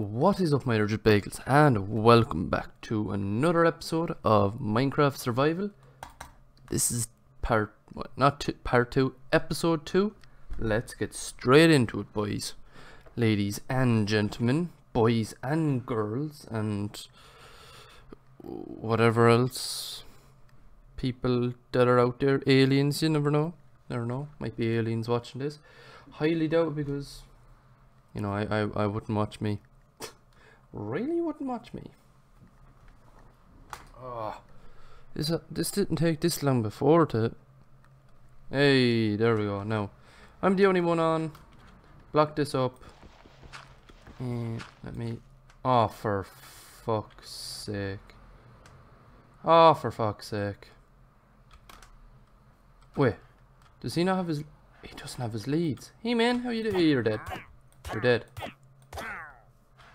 What is up my legit bagels and welcome back to another episode of Minecraft Survival. This is part, what, not part 2, episode 2. Let's get straight into it boys, ladies and gentlemen, boys and girls and whatever else people that are out there, aliens, you never know, never know, might be aliens watching this. Highly doubt because you know, I, I, I wouldn't watch me. Really wouldn't watch me. Oh, this, uh, this didn't take this long before to... Hey, there we go, now. I'm the only one on. Block this up. And let me... Oh, for fuck's sake. Oh, for fuck's sake. Wait, does he not have his... He doesn't have his leads. Hey man, how you doing? You're dead. You're dead.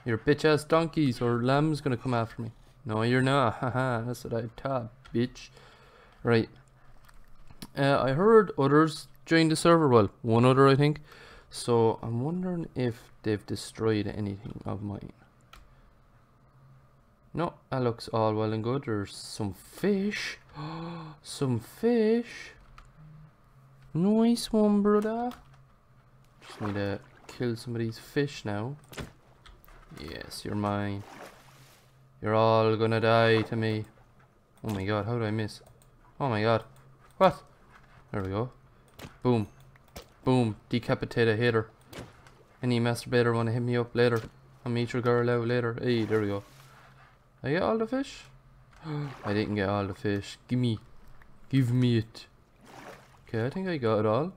Your bitch ass donkeys or lamb's gonna come after me. No, you're not. Haha, that's what I thought, bitch. Right. Uh, I heard others joined the server. Well, one other, I think. So I'm wondering if they've destroyed anything of mine. No, that looks all well and good. There's some fish. some fish. Nice one, brother. Just need to kill some of these fish now. Yes, you're mine. You're all gonna die to me. Oh my god, how did I miss? Oh my god. What? There we go. Boom. Boom. Decapitate a hitter. Any masturbator wanna hit me up later? I'll meet your girl out later. Hey, there we go. I get all the fish? I didn't get all the fish. Give me. Give me it. Okay, I think I got it all.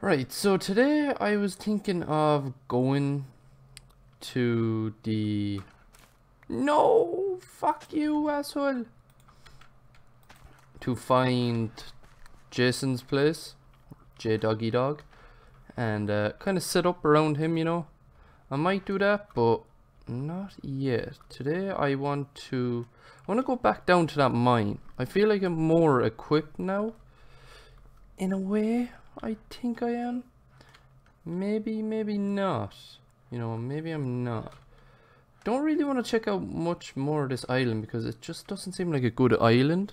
Right, so today I was thinking of going to the... No! Fuck you, asshole! To find Jason's place, J Doggy Dog, and uh, kind of set up around him, you know. I might do that, but not yet. Today I want to... I want to go back down to that mine. I feel like I'm more equipped now. In a way. I think I am. Maybe, maybe not. You know, maybe I'm not. Don't really want to check out much more of this island because it just doesn't seem like a good island.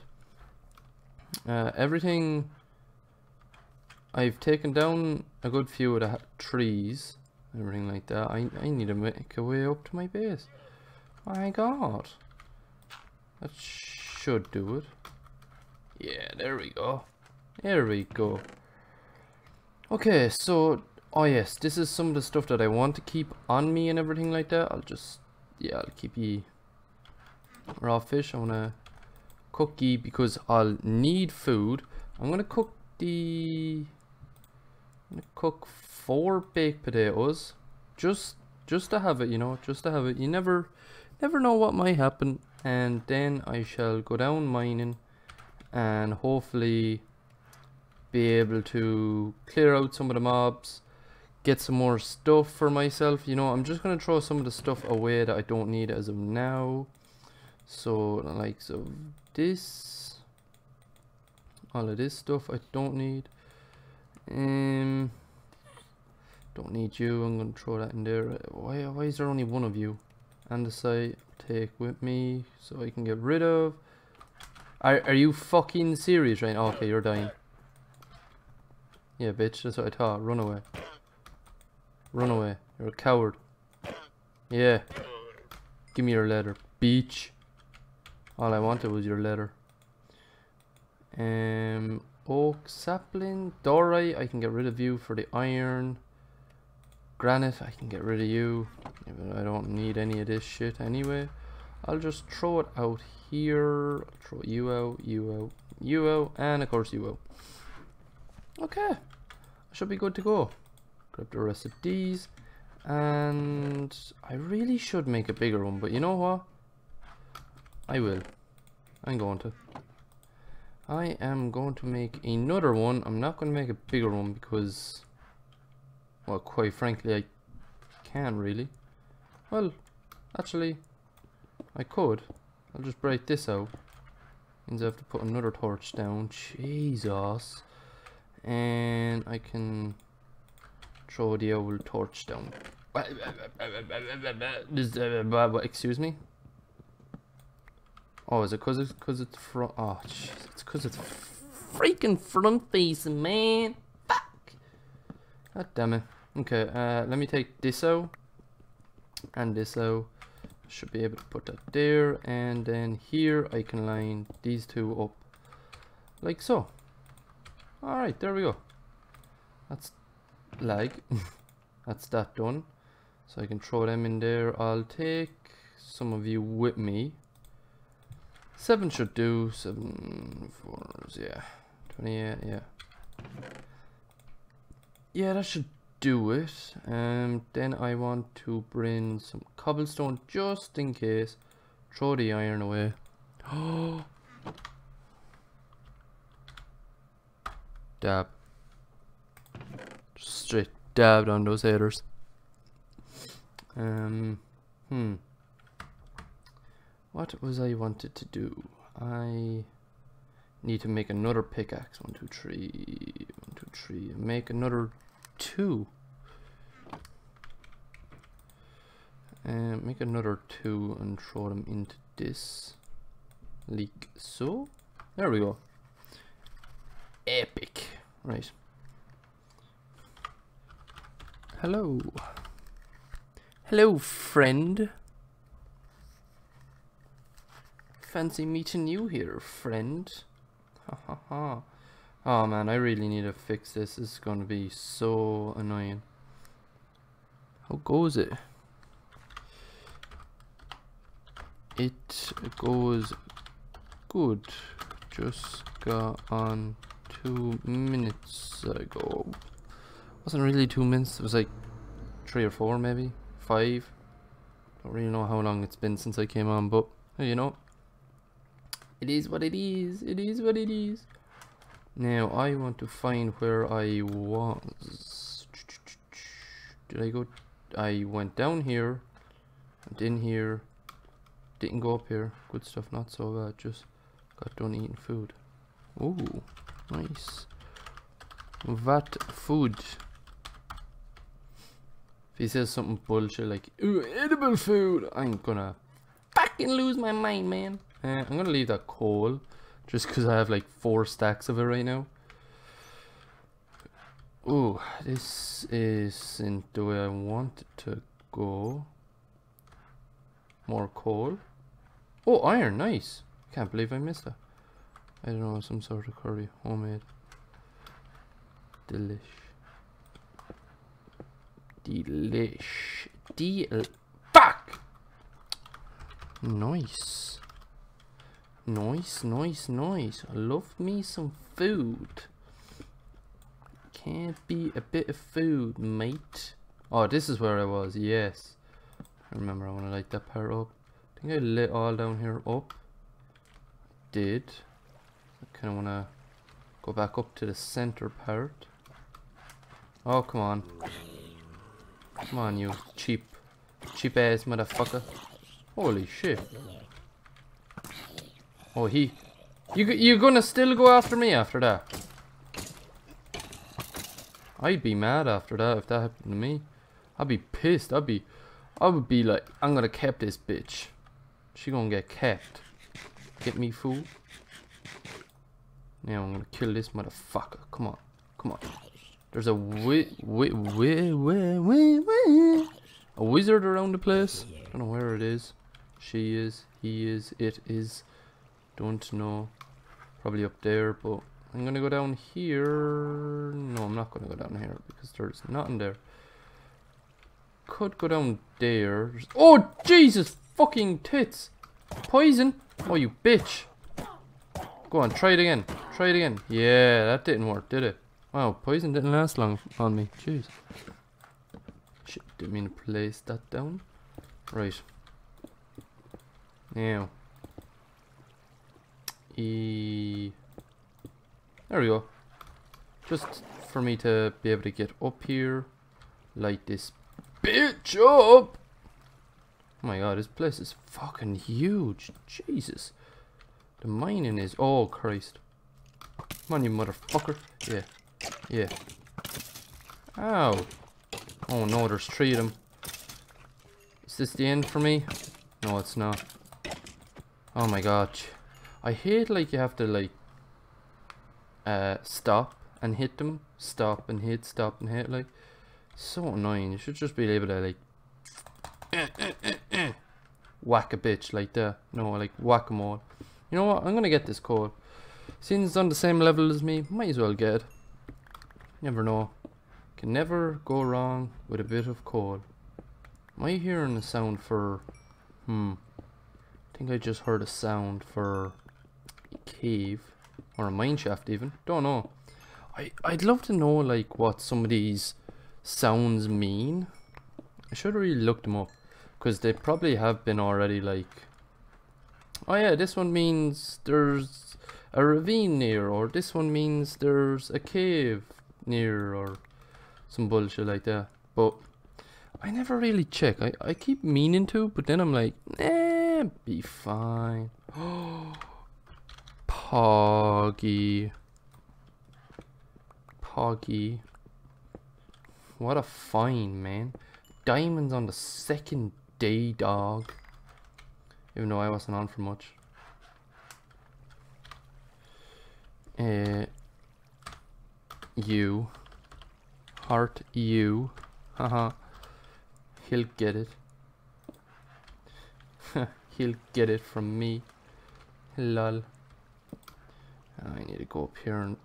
Uh, everything... I've taken down a good few of the trees. Everything like that. I, I need to make a way up to my base. My god. That should do it. Yeah, there we go. There we go. Okay, so, oh yes, this is some of the stuff that I want to keep on me and everything like that. I'll just, yeah, I'll keep ye raw fish. I want to cook ye because I'll need food. I'm going to cook the, I'm going to cook four baked potatoes. Just, just to have it, you know, just to have it. You never, never know what might happen. And then I shall go down mining and hopefully be able to clear out some of the mobs get some more stuff for myself you know I'm just gonna throw some of the stuff away that I don't need as of now. So like so this all of this stuff I don't need. Um don't need you I'm gonna throw that in there. Why, why is there only one of you? And the site take with me so I can get rid of. Are, are you fucking serious right now? Okay you're dying. Yeah, bitch, that's what I thought. Run away. Run away. You're a coward. Yeah. Give me your letter, beach. All I wanted was your letter. Um, oak sapling, diorite. I can get rid of you for the iron. Granite, I can get rid of you. Even I don't need any of this shit anyway. I'll just throw it out here. Throw you out, you out, you out, and of course you out. Okay. I should be good to go. Grab the rest of these. And I really should make a bigger one, but you know what? I will. I'm going to. I am going to make another one. I'm not going to make a bigger one because, well, quite frankly, I can't really. Well, actually, I could. I'll just break this out. Means I have to put another torch down. Jesus and I can the old torch down This, uh, blah, excuse me? Oh, is it cause it's cause it's front? Oh, jeez, it's cause it's freaking front facing, man. Fuck. God damn it. Okay, uh, let me take this out and this out. Should be able to put that there, and then here I can line these two up like so. All right, there we go. That's lag. That's that done. So I can throw them in there. I'll take some of you with me. Seven should do. Seven fours, yeah. 28, yeah. Yeah, that should do it. Um, then I want to bring some cobblestone just in case. Throw the iron away. oh Dab. Straight dabbed on those haters. Um, hmm. What was I wanted to do? I need to make another pickaxe. One, two, three. One, two, three. Make another two. And make another two and throw them into this. Leak so. There we go. Epic. Right. Hello. Hello, friend. Fancy meeting you here, friend. Ha ha ha. Oh man, I really need to fix this. This is gonna be so annoying. How goes it? It goes good. Just got on two minutes ago. Wasn't really two minutes, it was like three or four maybe, five. Don't really know how long it's been since I came on, but you know, it is what it is, it is what it is. Now I want to find where I was. Did I go? I went down here, and in here, didn't go up here. Good stuff, not so bad, just got done eating food. Ooh, nice. That food? He says something bullshit like, ooh, edible food, I'm gonna fucking lose my mind, man. Uh, I'm gonna leave that coal, just because I have like four stacks of it right now. Ooh, this isn't the way I want to go. More coal. Oh, iron, nice. Can't believe I missed that. I don't know, some sort of curry, homemade. Delish. Delish. Deal. Fuck! Nice. Nice, nice, nice. I love me some food. Can't be a bit of food, mate. Oh, this is where I was, yes. Remember I want to light that part up. I think I lit all down here up. Did. I kind of want to go back up to the center part. Oh, come on. Come on, you cheap, cheap ass motherfucker. Holy shit. Oh, he... You, you're gonna still go after me after that? I'd be mad after that if that happened to me. I'd be pissed. I'd be... I would be like, I'm gonna cap this bitch. She gonna get capped. Get me, fool? Now I'm gonna kill this motherfucker. Come on. Come on. There's a wi wi wi wi wi wi a wizard around the place. I don't know where it is. She is. He is. It is. Don't know. Probably up there, but I'm gonna go down here. No, I'm not gonna go down here because there's nothing there. Could go down there. Oh, Jesus fucking tits. Poison. Oh, you bitch. Go on, try it again. Try it again. Yeah, that didn't work, did it? Wow, poison didn't last long on me. Jeez. Shit, didn't mean to place that down. Right. Now. E. There we go. Just for me to be able to get up here. Light this bitch up! Oh my god, this place is fucking huge. Jesus. The mining is... Oh, Christ. Come on, you motherfucker. Yeah. Yeah. Oh. Oh no, there's three of them. Is this the end for me? No, it's not. Oh my god. I hate like you have to like uh stop and hit them. Stop and hit, stop and hit like so annoying. You should just be able to like whack a bitch like that. No, like whack them all. You know what? I'm gonna get this code. Since it's on the same level as me, might as well get it. Never know. Can never go wrong with a bit of coal. Am I hearing a sound for... Hmm. I think I just heard a sound for a cave. Or a mine shaft even. Don't know. I, I'd love to know like what some of these sounds mean. I should really look them up. Because they probably have been already like... Oh yeah, this one means there's a ravine near. Or this one means there's a cave near. Or some bullshit like that. But I never really check. I, I keep meaning to, but then I'm like, eh, be fine. Poggy. Poggy. What a fine, man. Diamonds on the second day, dog. Even though I wasn't on for much. Uh, you. Heart you. Haha. He'll get it. He'll get it from me. Lol. I need to go up here and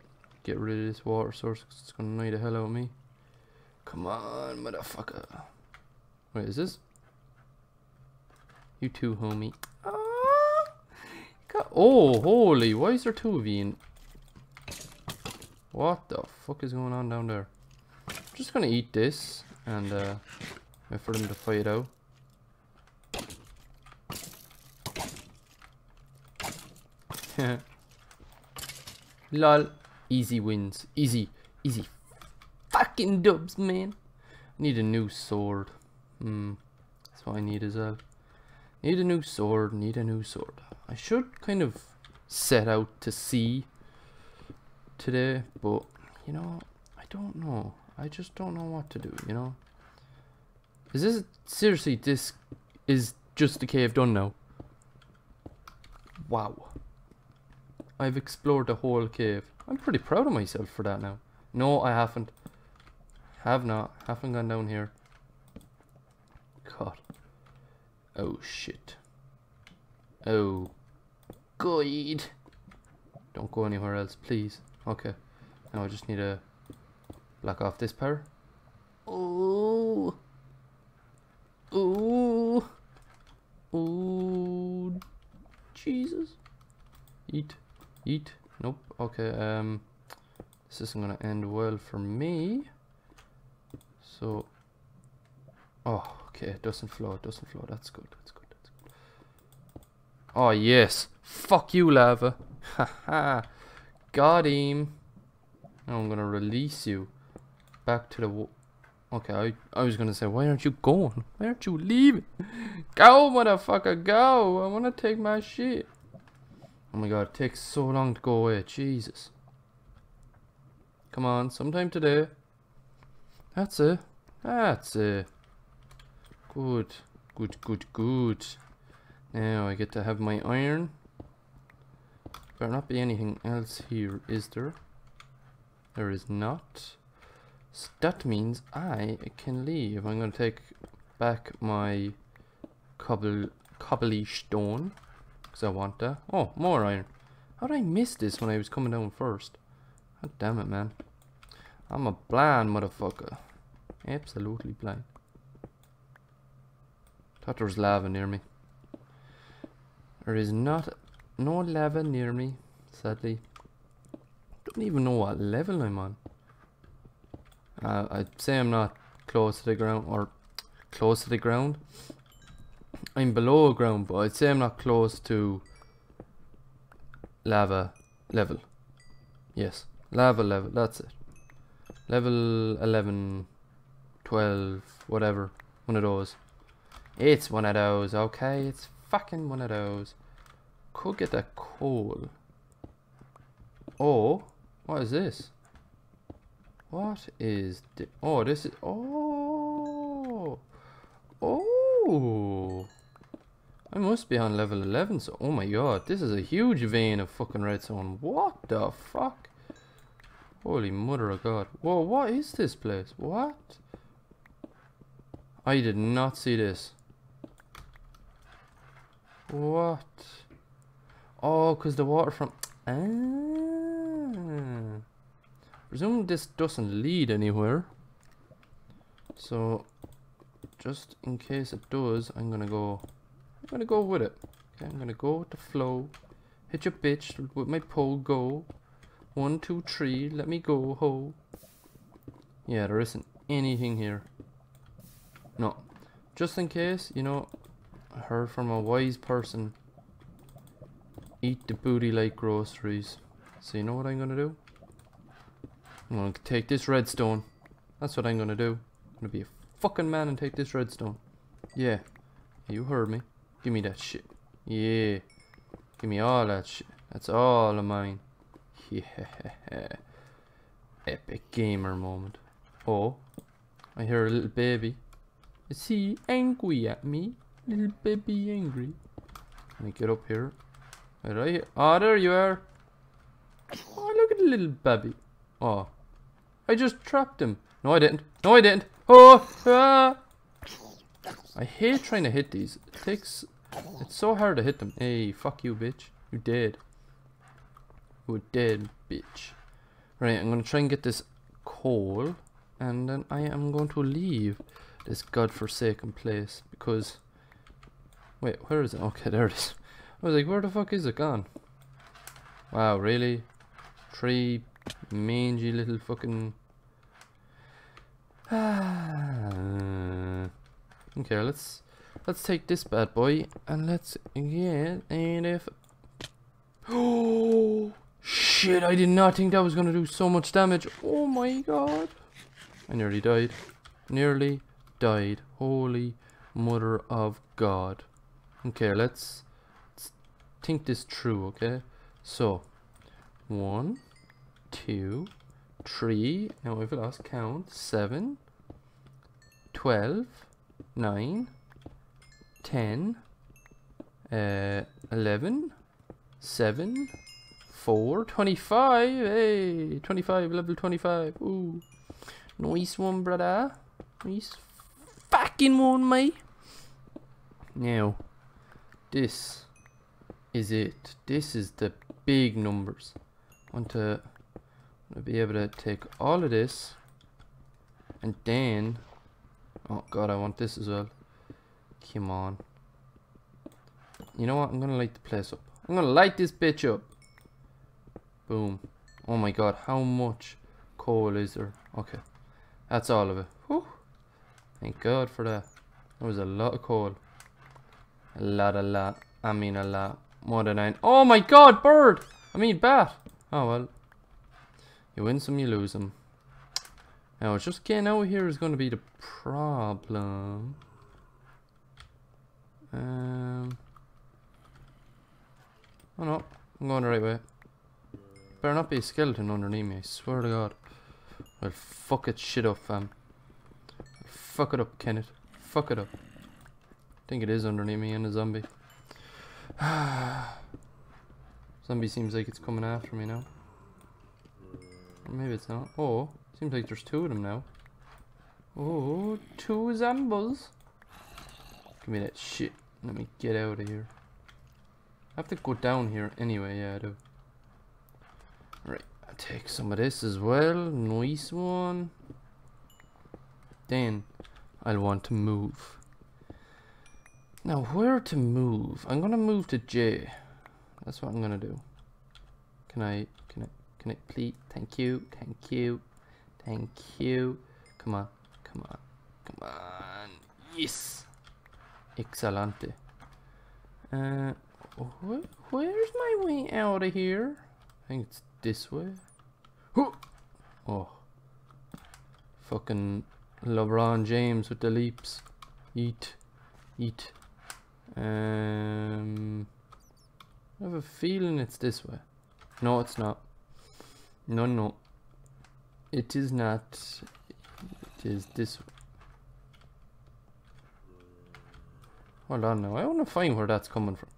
get rid of this water source because it's going to annoy the hell out of me. Come on, motherfucker. Wait, is this? You too, homie. Oh, holy, why is there two of you in? What the fuck is going on down there? I'm just gonna eat this and uh, wait for them to fight out. Lol. Easy wins. Easy. Easy. Fucking dubs, man. Need a new sword. Hmm. That's what I need as well. Need a new sword. Need a new sword. I should kind of set out to sea today, but you know, I don't know. I just don't know what to do, you know? Is this seriously this is just the cave done now? Wow. I've explored the whole cave. I'm pretty proud of myself for that now. No, I haven't. Have not. Haven't gone down here. God. Oh shit. Oh. God. Don't go anywhere else, please. Okay. Now I just need to block off this power. Oh. Oh. Oh. Jesus. Eat. Eat. Nope. Okay. Um. This isn't gonna end well for me. So. Oh. Okay. It doesn't flow. It doesn't flow. That's good. That's good. That's good. Oh yes. Fuck you, lava. Haha. Got him. Now I'm gonna release you back to the. Okay, I, I was gonna say, why aren't you going? Why aren't you leaving? Go, motherfucker, go! I wanna take my shit. Oh my god, it takes so long to go away. Jesus. Come on, sometime today. That's it. That's it. Good. Good, good, good. Now I get to have my iron. There not be anything else here, is there? There is not. So that means I can leave. I'm going to take back my cobble, cobbly stone. Because I want that. Oh, more iron. How did I miss this when I was coming down first? God damn it, man. I'm a blind motherfucker. Absolutely blind. Thought there was lava near me. There is not no lava near me, sadly. Don't even know what level I'm on. Uh, I'd say I'm not close to the ground, or close to the ground. I'm below ground, but I'd say I'm not close to lava level. Yes, lava level, that's it. Level 11, 12, whatever, one of those. It's one of those, okay? It's fucking one of those. Could get that coal. Oh, what is this? What is the? Oh, this is. Oh. Oh. I must be on level 11, so oh my god, this is a huge vein of fucking redstone. What the fuck? Holy mother of god. Whoa, what is this place? What? I did not see this. What? Oh, because the water from... Ah. Presume this doesn't lead anywhere. So, just in case it does, I'm gonna go... I'm gonna go with it. Okay, I'm gonna go with the flow. Hit your bitch with my pole, go. One, two, three, let me go, ho. Yeah, there isn't anything here. No. Just in case, you know, I heard from a wise person. Eat the booty like groceries. So you know what I'm gonna do? I'm gonna take this redstone. That's what I'm gonna do. I'm gonna be a fucking man and take this redstone. Yeah. You heard me. Give me that shit. Yeah. Give me all that shit. That's all of mine. Yeah. Epic gamer moment. Oh. I hear a little baby. Is he angry at me? Little baby angry. Let me get up here. Right here. Oh, there you are. Oh, look at the little baby. Oh. I just trapped him. No, I didn't. No, I didn't. Oh! Ah! I hate trying to hit these. It takes... It's so hard to hit them. Hey, fuck you, bitch. You dead. You dead, bitch. Right, I'm gonna try and get this coal. And then I am going to leave this godforsaken place because wait where is it okay there it is I was like where the fuck is it gone? Wow really? Three mangy little fucking okay let's let's take this bad boy and let's get and if oh shit I did not think that was gonna do so much damage. Oh my god. I nearly died. Nearly died. Holy mother of God. Okay, let's think this true, okay? So, one, two, three, now we've lost count, seven, twelve, nine, ten, uh, eleven, seven, four, twenty-five, hey, 25, level 25, ooh, nice one, brother, nice fucking one, me. Now, this is it. This is the big numbers. Want to, want to be able to take all of this and then, oh god, I want this as well. Come on. You know what? I'm gonna light the place up. I'm gonna light this bitch up. Boom. Oh my god, how much coal is there? Okay. That's all of it. Whew. Thank God for that. There was a lot of coal. A lot, a lot. I mean a lot. More than nine. Oh my God, bird! I mean bat. Oh well. You win some, you lose some. Now, just getting out here is going to be the problem. Um. Oh no, I'm going the right way. Better not be a skeleton underneath me, I swear to God. I'll fuck it shit up, fam. Fuck it up, Kenneth. Fuck it up. I think it is underneath me and a zombie. zombie seems like it's coming after me now. Or maybe it's not. Oh, seems like there's two of them now. Oh, two zombies. Give me that shit. Let me get out of here. I have to go down here anyway, yeah I do. Right, I'll take some of this as well. Nice one. Then I'll want to move. Now, where to move? I'm gonna move to J. That's what I'm gonna do. Can I, can I, can I, please? Thank you, thank you, thank you. Come on, come on, come on. Yes! Excelente. Uh, wh where's my way out of here? I think it's this way. Oh. Fucking LeBron James with the leaps. Eat. Eat. Um, I have a feeling it's this way. No, it's not. No, no. It is not. It is this way. Hold on now. I want to find where that's coming from.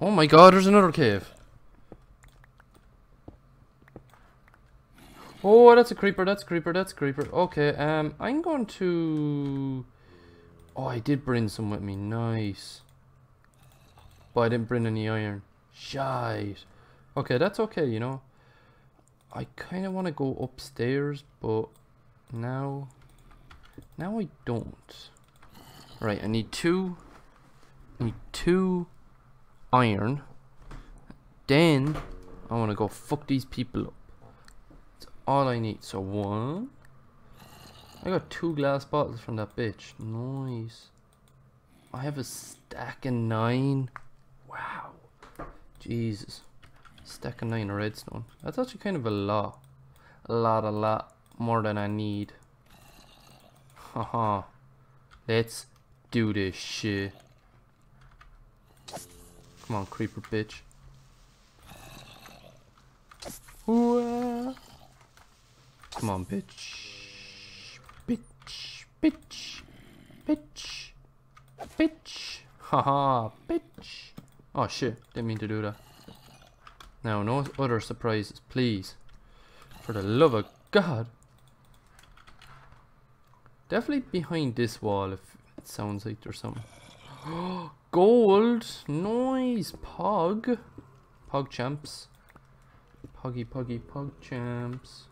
Oh my god, there's another cave. Oh, that's a creeper, that's a creeper, that's a creeper. Okay, um, I'm going to... Oh, I did bring some with me. Nice. But I didn't bring any iron. Shite. Okay, that's okay, you know. I kind of want to go upstairs, but now... Now I don't. Right, I need two... I need two iron. Then, I want to go fuck these people up. That's all I need. So, one... I got two glass bottles from that bitch. Nice. I have a stack of nine. Wow. Jesus. Stack of nine redstone. That's actually kind of a lot. A lot, a lot more than I need. Haha. Let's do this shit. Come on, creeper bitch. Come on, bitch. Bitch. Bitch. Bitch. Haha, bitch. Oh shit, didn't mean to do that. Now, no other surprises, please. For the love of God. Definitely behind this wall if it sounds like there's something. Gold! Nice! Pog! Pog champs. Poggy, poggy, pog champs.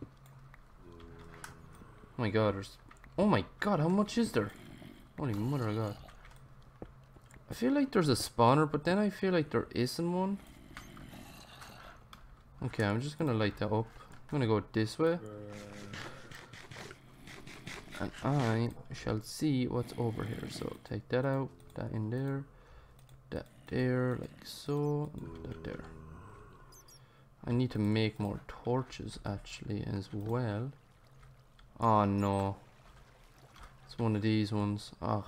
Oh my god, there's... Oh my god, how much is there? Holy mother of god. I feel like there's a spawner, but then I feel like there isn't one. Okay, I'm just gonna light that up. I'm gonna go this way. And I shall see what's over here. So take that out, that in there, that there, like so, that there. I need to make more torches actually as well. Oh no. It's one of these ones. Ugh.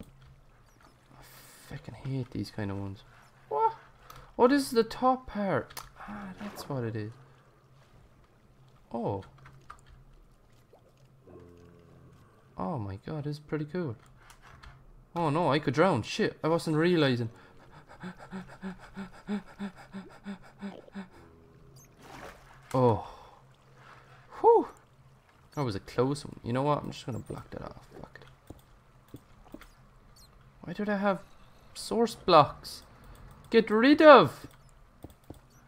I fucking hate these kind of ones. What? This is the top part. Ah, that's what it is. Oh. Oh my god, this is pretty cool. Oh no, I could drown. Shit, I wasn't realizing. oh. Whew. That was a close one. You know what? I'm just gonna block that off. Fuck it. Why did I have source blocks? Get rid of!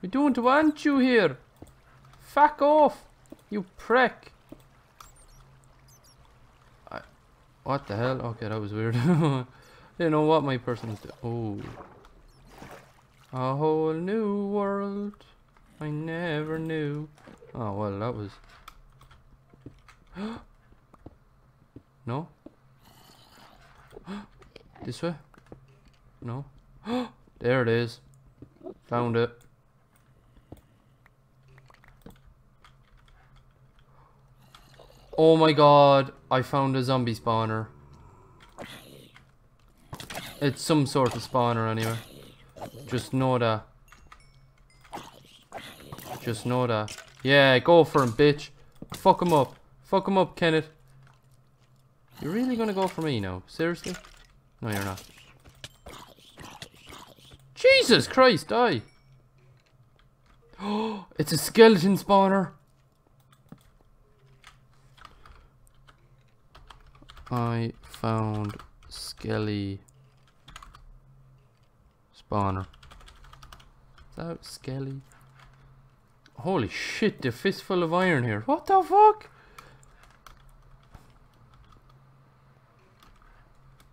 We don't want you here. Fuck off, you prick. I, what the hell? Okay, that was weird. Didn't know what my person was doing. Oh. A whole new world. I never knew. Oh, well, that was... no? this way? No? there it is. Found it. Oh my god, I found a zombie spawner. It's some sort of spawner anyway. Just know that. Just know that. Yeah, go for him, bitch. Fuck him up. Fuck him up, Kenneth. You're really gonna go for me now? Seriously? No, you're not. Jesus Christ, die! Oh, it's a skeleton spawner. I found Skelly spawner. Is that Skelly? Holy shit, the fistful of iron here. What the fuck?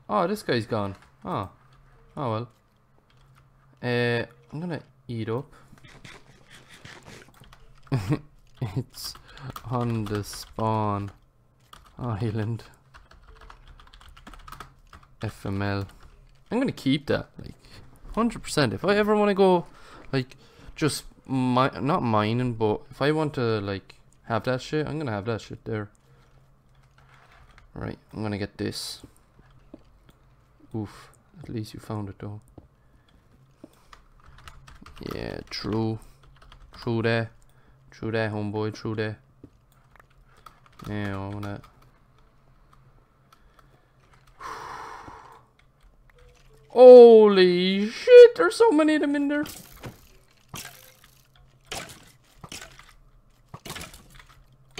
Oh, this guy's gone. Oh. Oh well. Uh, I'm gonna eat up. it's on the spawn island. FML. I'm gonna keep that, like, 100%. If I ever want to go, like, just, mi not mining, but if I want to, like, have that shit, I'm gonna have that shit there. Right, I'm gonna get this. Oof, at least you found it though. Yeah, true. True there. True there, homeboy, true there. Yeah, I wanna Holy shit, there's so many of them in there.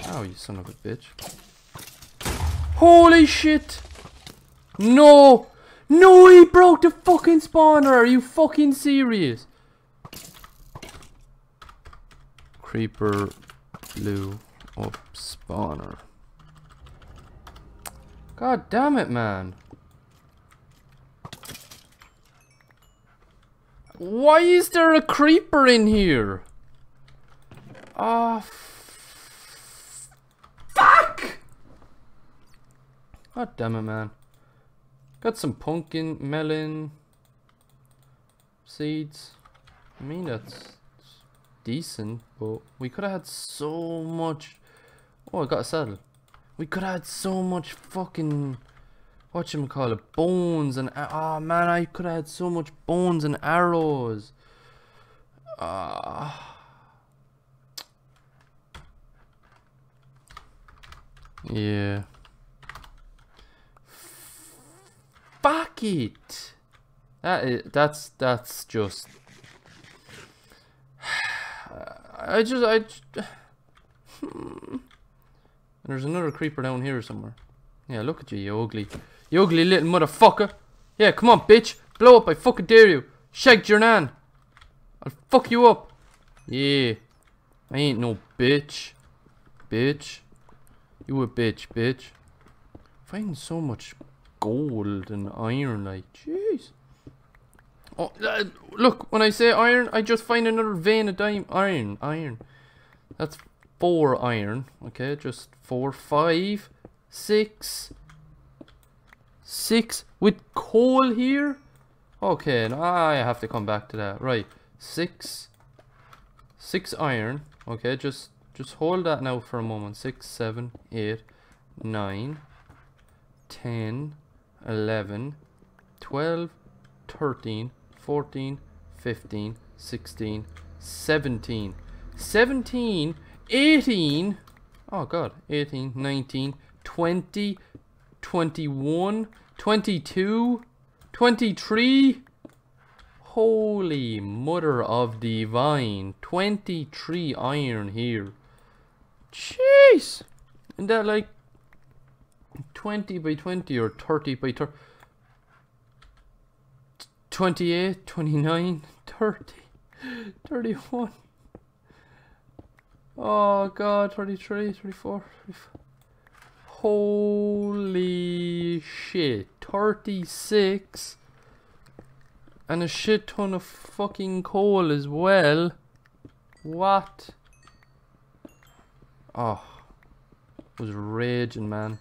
Oh, you son of a bitch. Holy shit! No! No, he broke the fucking spawner! Are you fucking serious? Creeper blew up spawner. God damn it, man. Why is there a creeper in here? Ah, oh, fuck! God damn it, man. Got some pumpkin, melon, seeds. I mean, that's decent, but we could have had so much. Oh, I got a saddle. We could have had so much fucking what you call it bones and oh man I could have had so much bones and arrows ah yeah fuck it that is, that's that's just I just I hmm. there's another creeper down here somewhere yeah look at you you ugly you ugly little motherfucker. Yeah, come on, bitch. Blow up, I fucking dare you. Shake your nan. I'll fuck you up. Yeah. I ain't no bitch. Bitch. You a bitch, bitch. Finding so much gold and iron, like, jeez. Oh, uh, look, when I say iron, I just find another vein of dime. Iron, iron. That's four iron, okay? Just four, five, six, Six with coal here? Okay, I have to come back to that. Right, six. Six iron. Okay, just just hold that now for a moment. Six, seven, eight, nine, ten, eleven, twelve, thirteen, fourteen, fifteen, sixteen, seventeen, seventeen, eighteen. Oh god, 18, 19, 20, 21, 22, 23. Holy mother of divine. 23 iron here. Jeez. And that like 20 by 20 or 30 by 30. 28, 29, 30, 31. Oh god, 33, 34, 34. Holy shit. 36. And a shit ton of fucking coal as well. What? Oh. was raging, man.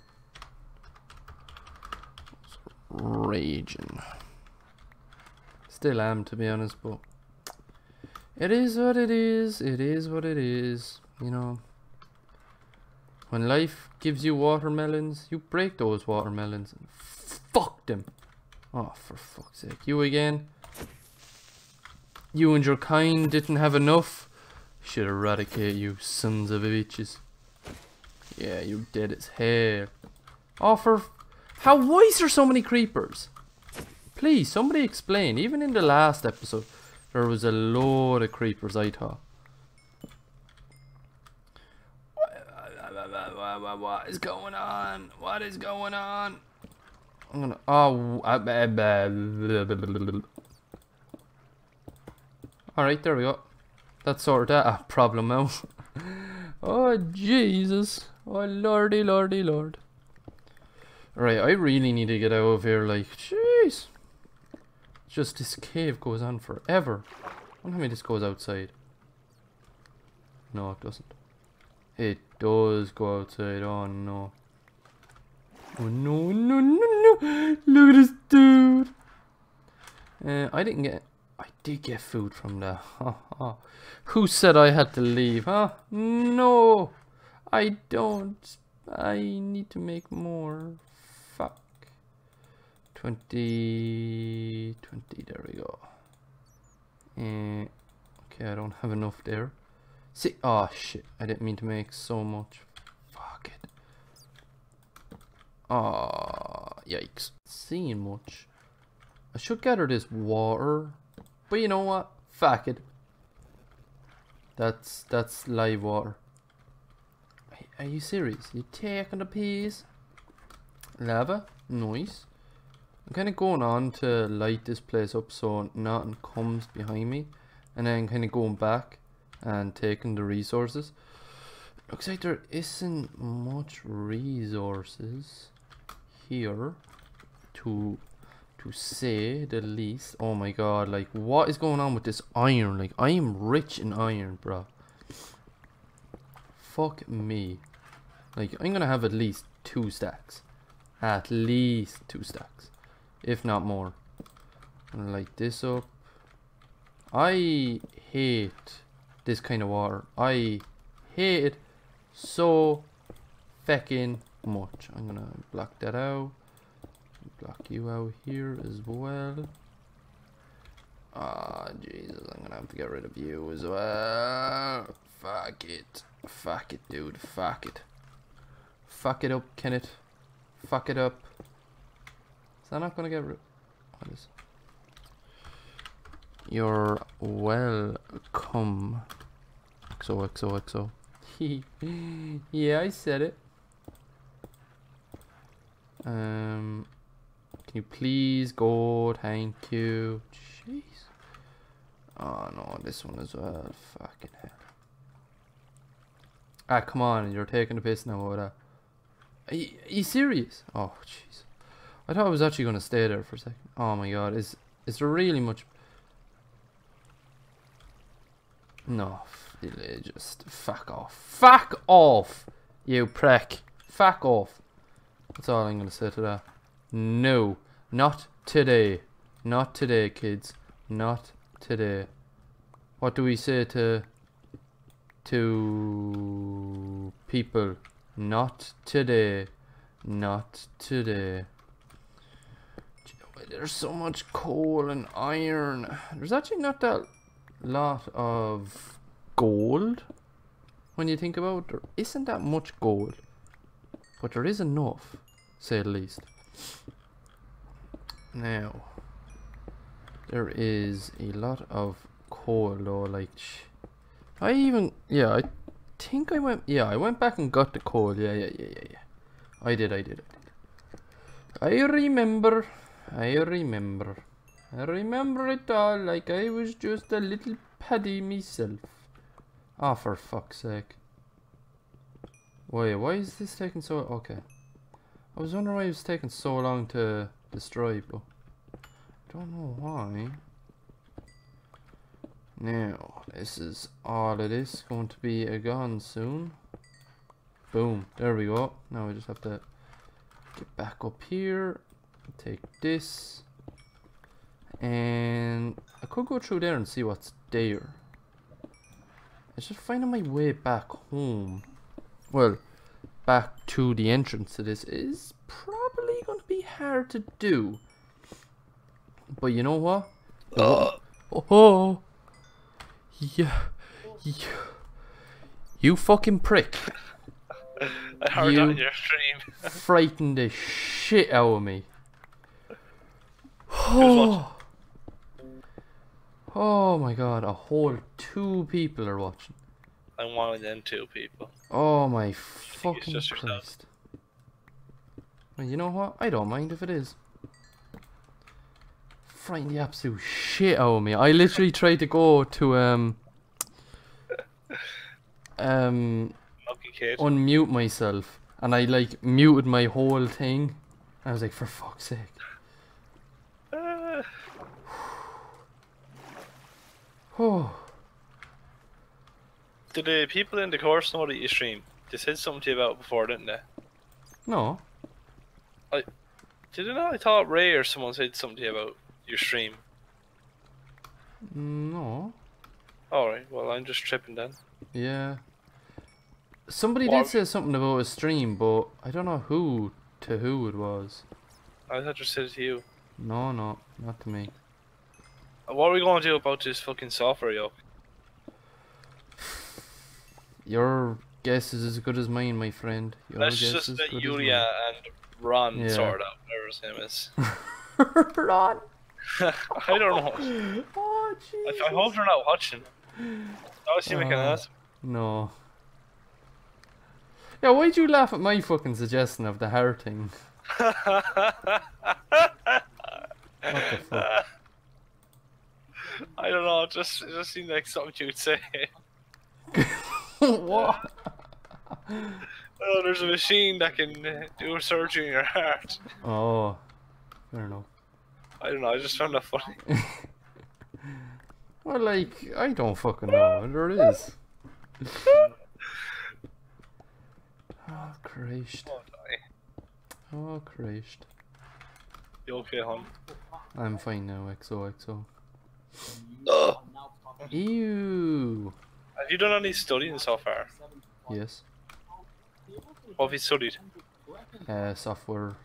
Raging. Still am, to be honest, but... It is what it is. It is what it is. You know. When life gives you watermelons, you break those watermelons and fuck them. Oh, for fuck's sake. You again? You and your kind didn't have enough? Should eradicate you sons of bitches. Yeah, you're dead as hair. Oh, for... How... Why is there so many creepers? Please, somebody explain. Even in the last episode, there was a load of creepers, I thought. what, is going on? What is going on? I'm gonna. Oh. Alright, there we go. That's sorted out a problem out. oh, Jesus. Oh, lordy, lordy, lord. Right, I really need to get out of here, like, jeez. Just this cave goes on forever. I wonder how many this goes outside. No, it doesn't. It does go outside. Oh no. Oh no, no, no, no. Look at this dude. Uh, I didn't get... I did get food from there. Who said I had to leave, huh? No. I don't. I need to make more. Fuck. 20... 20, there we go. Uh, okay, I don't have enough there. See, oh shit, I didn't mean to make so much. Fuck it. Oh, yikes. Seeing much. I should gather this water. But you know what? Fuck it. That's that's live water. Are you serious? You taking the peas? Lava? Nice. I'm kind of going on to light this place up so nothing comes behind me. And then kind of going back and taking the resources. Looks like there isn't much resources here to to say the least. Oh my god, like what is going on with this iron? Like I am rich in iron, bro. Fuck me. Like I'm gonna have at least two stacks. At least two stacks. If not more. Gonna light this up. I hate this kind of water. I hate it so fucking much. I'm gonna block that out. Block you out here as well. Ah, oh, Jesus, I'm gonna have to get rid of you as well. Fuck it. Fuck it, dude. Fuck it. Fuck it up, Kenneth. Fuck it up. That not gonna get rid? What is? You're welcome. XOXOXO. yeah, I said it. Um, can you please go? Thank you. Jeez. Oh no, this one as well. Fucking hell. Ah, come on, you're taking the piss now, or Are you, are you serious? Oh, jeez. I thought I was actually going to stay there for a second. Oh my god, is is there really much... No, just fuck off. Fuck off, you prick. Fuck off. That's all I'm going to say to that. No, not today. Not today, kids. Not today. What do we say to to people? Not today. Not today. There's so much coal and iron. There's actually not that lot of gold when you think about it. There isn't that much gold. But there is enough, say the least. Now, there is a lot of coal though, like, I even, yeah, I think I went, yeah, I went back and got the coal, yeah, yeah, yeah, yeah, yeah. I did, I did, I did. I remember, I remember. I remember it all like I was just a little paddy myself. Ah, oh, for fuck's sake. Wait, why is this taking so... Okay. I was wondering why it was taking so long to destroy, but... I don't know why. Now, this is all of this going to be a gone soon. Boom. There we go. Now we just have to get back up here. Take this. And I could go through there and see what's there. It's just finding my way back home. Well, back to the entrance to this is probably going to be hard to do. But you know what? Uh. Oh, oh. Yeah. yeah. You fucking prick. I heard you on your stream. frightened the shit out of me. Oh. Oh my god, a whole two people are watching. I'm one of them two people. Oh my fucking Christ. Well, you know what? I don't mind if it is. Frighten the absolute shit out of me. I literally tried to go to um um unmute myself and I like muted my whole thing. I was like, for fuck's sake. Oh. Did the people in the course know that you stream? They said something to you about it before, didn't they? No. I did not. Know I thought Ray or someone said something to you about your stream. No. Alright, well I'm just tripping then. Yeah. Somebody what? did say something about a stream, but I don't know who to who it was. I thought you said it to you. No, no, not to me. What are we going to do about this fucking software, yo? Your guess is as good as mine, my friend. Your Let's just let Yulia and Ron yeah. sort out whatever his name is. Ron? I don't know. Oh, I, I hope they're not watching. I was making an Uh, ass. No. Yeah, why'd you laugh at my fucking suggestion of the heart thing? What the fuck? I don't know. It just it just seemed like something you'd say. what? Oh, there's a machine that can do a surgery in your heart. Oh, I don't know. I don't know. I just found that funny. Well, like, I don't fucking know. There it is. Oh, Christ. Oh. Oh, Christ. You okay, hon? I'm fine now, XOXO. Ugh. Ew. Have you done any studying so far? Yes. What have you studied? Uh, software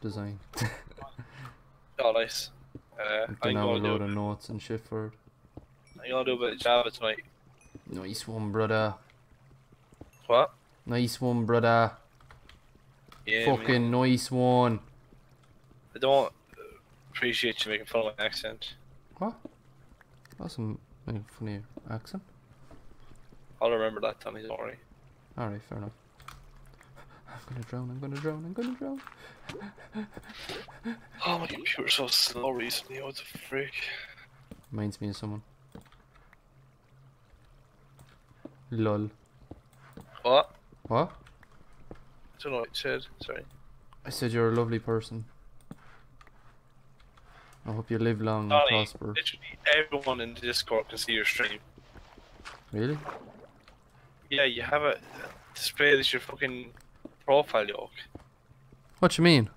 design. Oh, nice. Uh, I've I'm done out a load do. of notes and shit for it. I'm gonna do a bit of Java tonight. Nice one, brother. What? Nice one, brother. Yeah. man. Fucking nice one. I don't appreciate you making fun of my accent. What? That's a funny accent. I'll remember that, Tommy. Don't worry. Alright, fair enough. I'm gonna drown, I'm gonna drown, I'm gonna drown. Oh, my computer's so slow recently. What the freak? Reminds me of someone. Lol. What? What? I don't know what you said. Sorry. I said you're a lovely person. I hope you live long and prosper. literally everyone in the Discord can see your stream. Really? Yeah, you have a displayed as your fucking profile yoke. What you mean?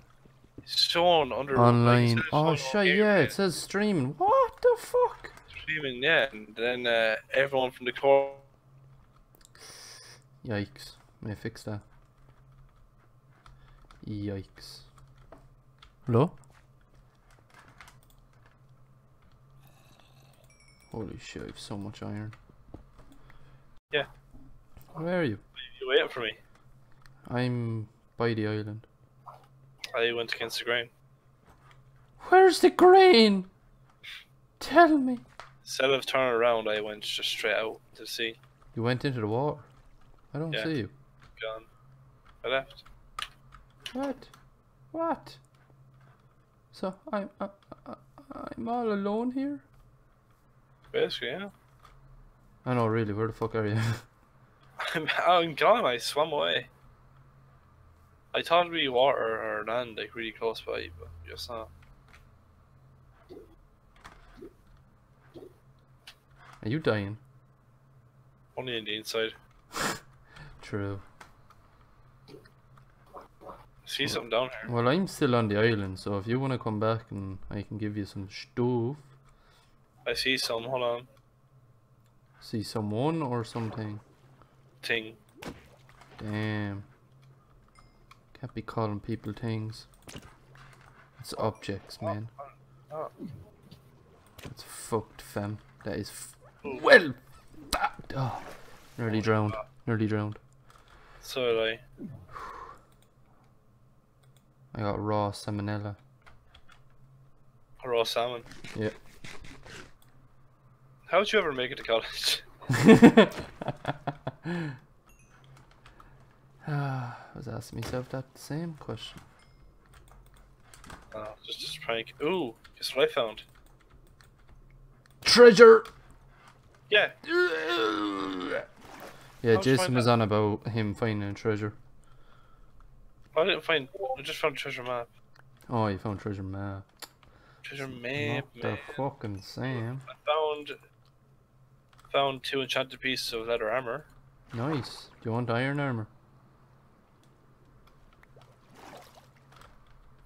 It's shown under Online. Oh shit, yeah, it says streaming. What the fuck? streaming. Yeah, and then uh, everyone from the core. Yikes. May I fix that? Yikes. Hello? Holy shit, I have so much iron. Yeah. Where are you? You waiting for me? I'm by the island. I went against the grain. Where's the grain? Tell me. Instead of turning around, I went just straight out to sea. You went into the water. I don't Yeah. see you. Gone. I left. What? What? So I'm uh, uh, I'm all alone here. Basically, yeah. I know, really. Where the fuck are you? I'm, I'm gone. I swam away. I thought it'd be water or land, like really close by, but just not. are you dying? Only in the inside. True. See something down here. Well, I'm still on the island, so if you want to come back and I can give you some stuff, I see some. Hold on. see someone or something. Thing. Damn. Can't be calling people things. It's objects, man. Oh. It's fucked, fam. That is f- well fucked. Oh, nearly drowned. Nearly drowned. So did I. I got raw salmonella. Raw salmon. Yeah. How'd you ever make it to college? I was asking myself that same question. Oh, just just prank. Ooh, guess what I found? Treasure. Yeah, Yeah, Jason was that? on about him finding a treasure. I didn't find. I just found treasure map. Oh, you found treasure map. Treasure map, Not the fucking same. I found found two enchanted pieces of leather armor. Nice. Do you want iron armor?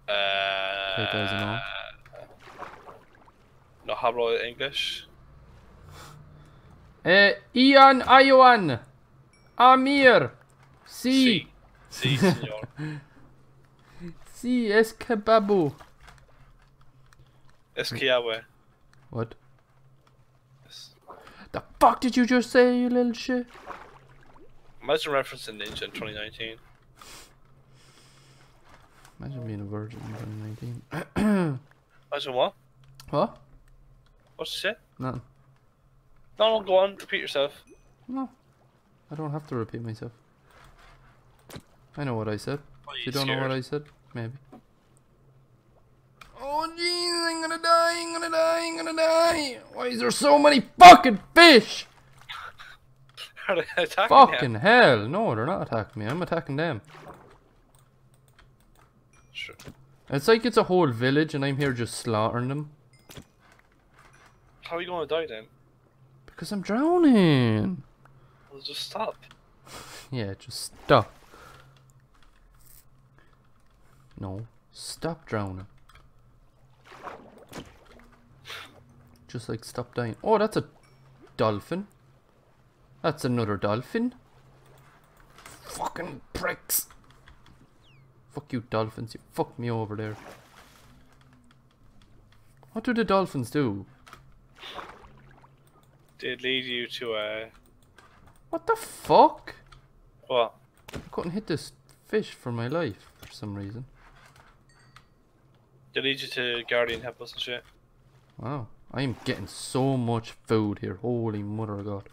Uh, Take those and all. No hablo English. Eh, Ian Ayoan. Amir. Si, Si. si, senor. Si, es kebabu. Esquiawe. What? The fuck did you just say, you little shit? Imagine referencing Ninja in 2019. Imagine being a virgin in 2019. Imagine what? What? What's you say? Nothing. No, no, go on. Repeat yourself. No. I don't have to repeat myself. I know what I said. Are If you don't know what? I said, maybe. Oh jeez, I'm gonna die, I'm gonna die, I'm gonna die. Why is there so many fucking fish? Are they attacking? Fucking hell. No, they're not attacking me. I'm attacking them. Sure. It's like it's a whole village and I'm here just slaughtering them. How are you going to die then? Because I'm drowning. Well, just stop. Yeah, just stop. No, stop drowning. Just like stop dying. Oh, that's a dolphin. That's another dolphin. Fucking pricks. Fuck you, dolphins. You fucked me over there. What do the dolphins do? They lead you to a... What the fuck? what? I couldn't hit this fish for my life for some reason. They lead you to guardian temples and shit. Wow, I am getting so much food here. Holy mother of God.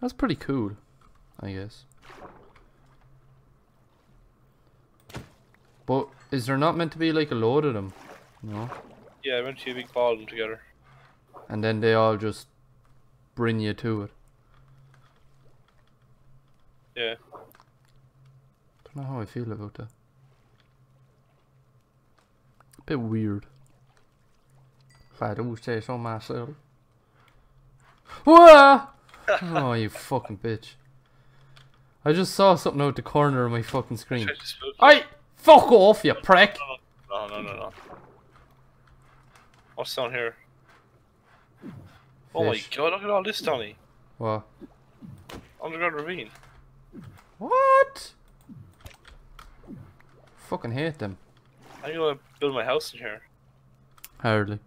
That's pretty cool, I guess. But is there not meant to be like a load of them? No. Yeah, went to a big ball of them together. And then they all just bring you to it. Yeah. Don't know how I feel about that. A Bit weird. If I do say so myself. Whoa! oh, you fucking bitch. I just saw something out the corner of my fucking screen. Tried to spook you. I fuck off, you prick! No, no, no, no. What's down here? Oh my god, look at all this, Tony. What? Underground ravine. What? Fucking hate them. I'm gonna build my house in here. Hardly.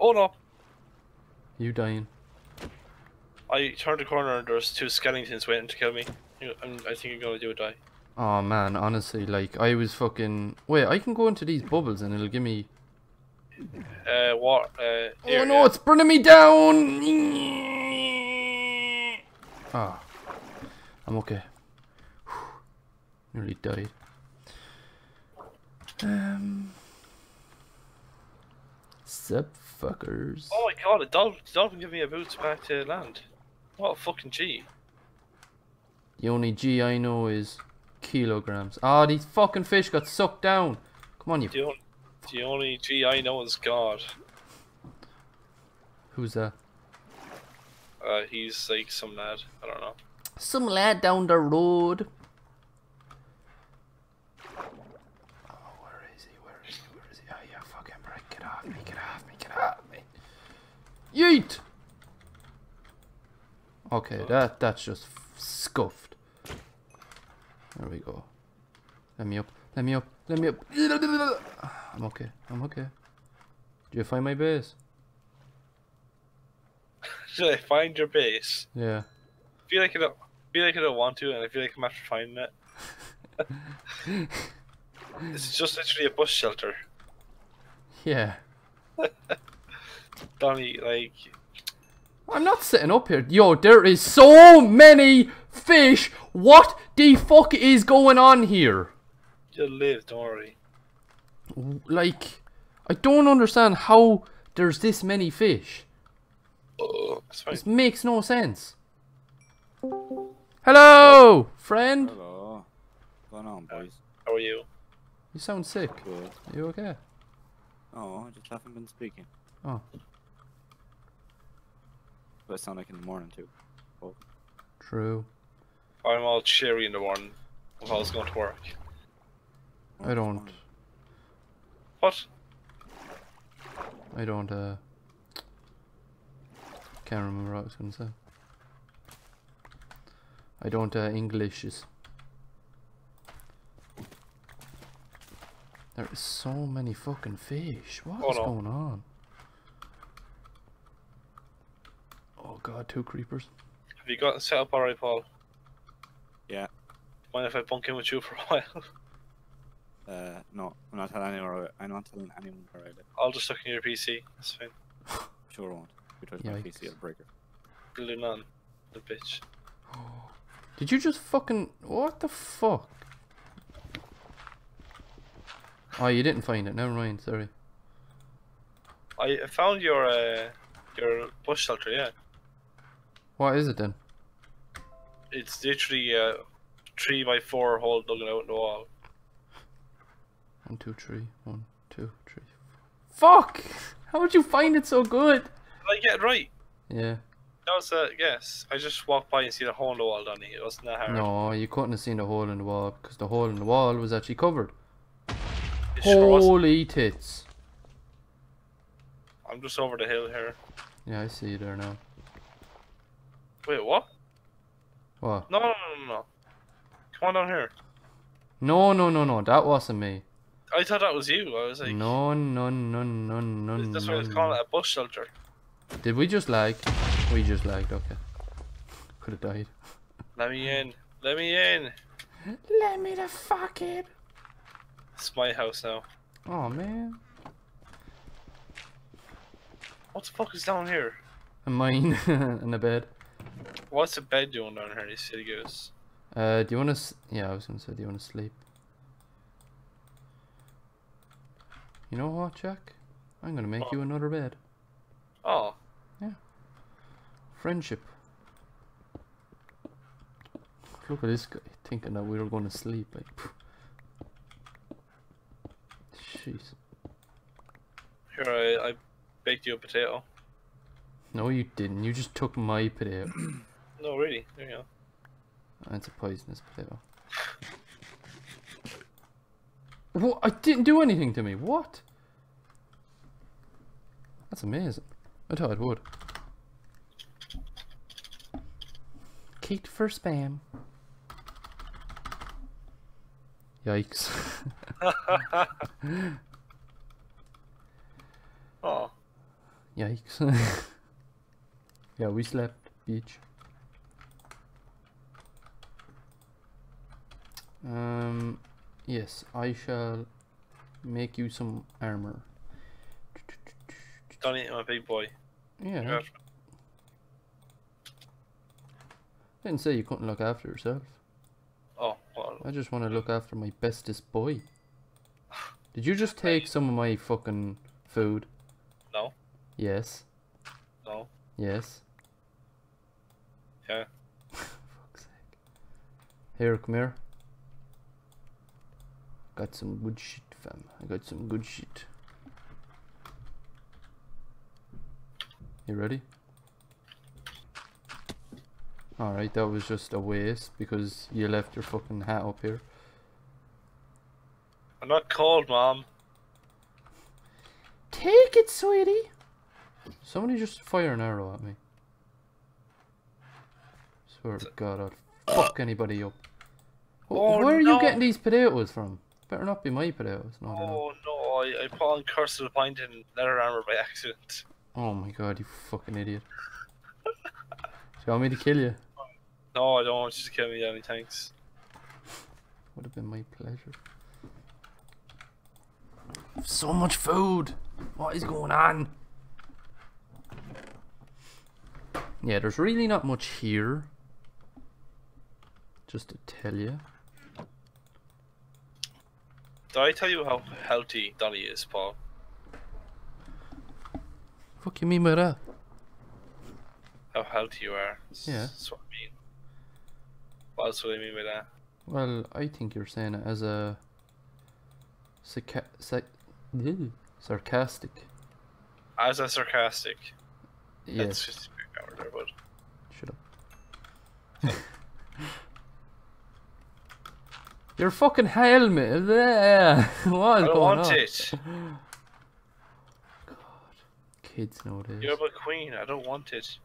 Oh no! You dying. I turned the corner and there's two skeletons waiting to kill me. I'm, I think I'm gonna do a die. Oh man, honestly, like I was fucking. Wait, I can go into these bubbles and it'll give me. Uh, what? Uh, Oh no, it's burning me down! Ah, I'm okay. Nearly died. Um. Sup, fuckers. Oh my god, a dolphin, the dolphin gave me a boost back to land. What a fucking G. The only G I know is kilograms. Ah, these fucking fish got sucked down. Come on, you. The, on, the only G I know is God. Who's that? Uh, he's like some lad. I don't know. Some lad down the road. Oh, where is he? Where is he? Where is he? Oh, yeah, fucking prick. Get off me, get off me, get off me. Yeet! Okay, that that's just scuffed. There we go. Let me up, let me up, let me up. I'm okay, I'm okay. Did you find my base? Should I find your base? Yeah. I feel like I don't. I feel like I don't want to, and I feel like I'm after finding it. it's just literally a bus shelter. Yeah. Donny, like, I'm not sitting up here. Yo, there is so many fish. What the fuck is going on here? you'll live, don't worry. Like, I don't understand how there's this many fish. Oh, it's fine. This makes no sense. Hello, friend. Hello. What's going on, boys? Uh, how are you? You sound sick. Good. Are you okay? Oh, I just haven't been speaking. Oh, But I sound like in the morning too. Oh. true. I'm all cheery in the morning when I was going to work. I don't. What? I don't. Uh. Can't remember what I was gonna say. I don't uh, English is. There is so many fucking fish. What Oh, is no. going on? Oh god, two creepers. Have you gotten set up already, Paul? Yeah. Mind if I bunk in with you for a while? Uh, no, I'm not telling anyone. where- I'm not telling anyone where I live. I'll just look in your PC. That's fine. Sure won't. If you touch my PC, Yikes. I'll break it. Glue none. The bitch. Did you just fucking what the fuck? Oh, you didn't find it. Never mind. Sorry. I found your uh, your bush shelter. Yeah, What is it then? it's literally a three by four hole dug out in the wall. One, two, three. One, two, three. Fuck! How would you find it so good? Did I get it right? Yeah. That was a guess. I just walked by and see the hole in the wall, Donny. It wasn't that hard. No, you couldn't have seen the hole in the wall because the hole in the wall was actually covered. It sure. Holy tits! I'm just over the hill here. Yeah, I see you there now. Wait, what? What? No, no, no, no, no. Come on down here. No, no, no, no. That wasn't me. I thought that was you. I was like, No, no, no, no, no. that's why I was no, a bush shelter. Did we just lag? We just lagged. Okay. Could have died. Let me in. Let me in. Let me the fuck in. It's my house now. Oh man. What the fuck is down here? And mine in the bed. What's the bed doing down here, you silly goose? Uh, do you want to? Yeah, I was gonna say, do you want to sleep? You know what, Jack? I'm gonna make What? you another bed. Oh, Yeah. Friendship. Look at this guy thinking that we were going to sleep. Like, jeez. here I, I baked you a potato. No, you didn't. You just took my potato. No, really. There you go. That's a poisonous potato. What? I didn't do anything to me. What? That's amazing. I thought it would. Kicked for spam. Yikes. Oh, Yikes. yeah, we slept, beach. Um, yes, I shall make you some armor. Donny, my big boy. Yeah, Yeah. didn't say you couldn't look after yourself. Oh, well, I just want to look after my bestest boy. Did you just take some of my fucking food? No. Yes. no. Yes. Sake. Here, come here. Got some good shit, fam. I got some good shit. You ready? Alright, that was just a waste because you left your fucking hat up here. I'm not cold, Mom. Take it, sweetie! Somebody just fire an arrow at me. Swear to God, I'd fuck anybody up. Oh, Where are no. you getting these potatoes from? Better not be my potatoes. No. Oh no, I, I put on Curse of the Binding leather armor by accident. Oh my god, you fucking idiot. Do you want me to kill you? No, I don't want you to kill me, Danny, thanks. Would have been my pleasure. So much food! What is going on? Yeah, there's really not much here. Just to tell you. Did I tell you how healthy Donny is, Paul? Fuck you mean by that? How healthy you are. That's- Yeah. That's what I mean. What else would I mean by that? Well, I think you're saying it as a sarca- sa- Ew, sarcastic. As a sarcastic. Yes. That's just a big hour there, bud. Shut up. Your fucking helmet. There. What I is don't going want on? it. Kids nowadays. You're the queen. I don't want it.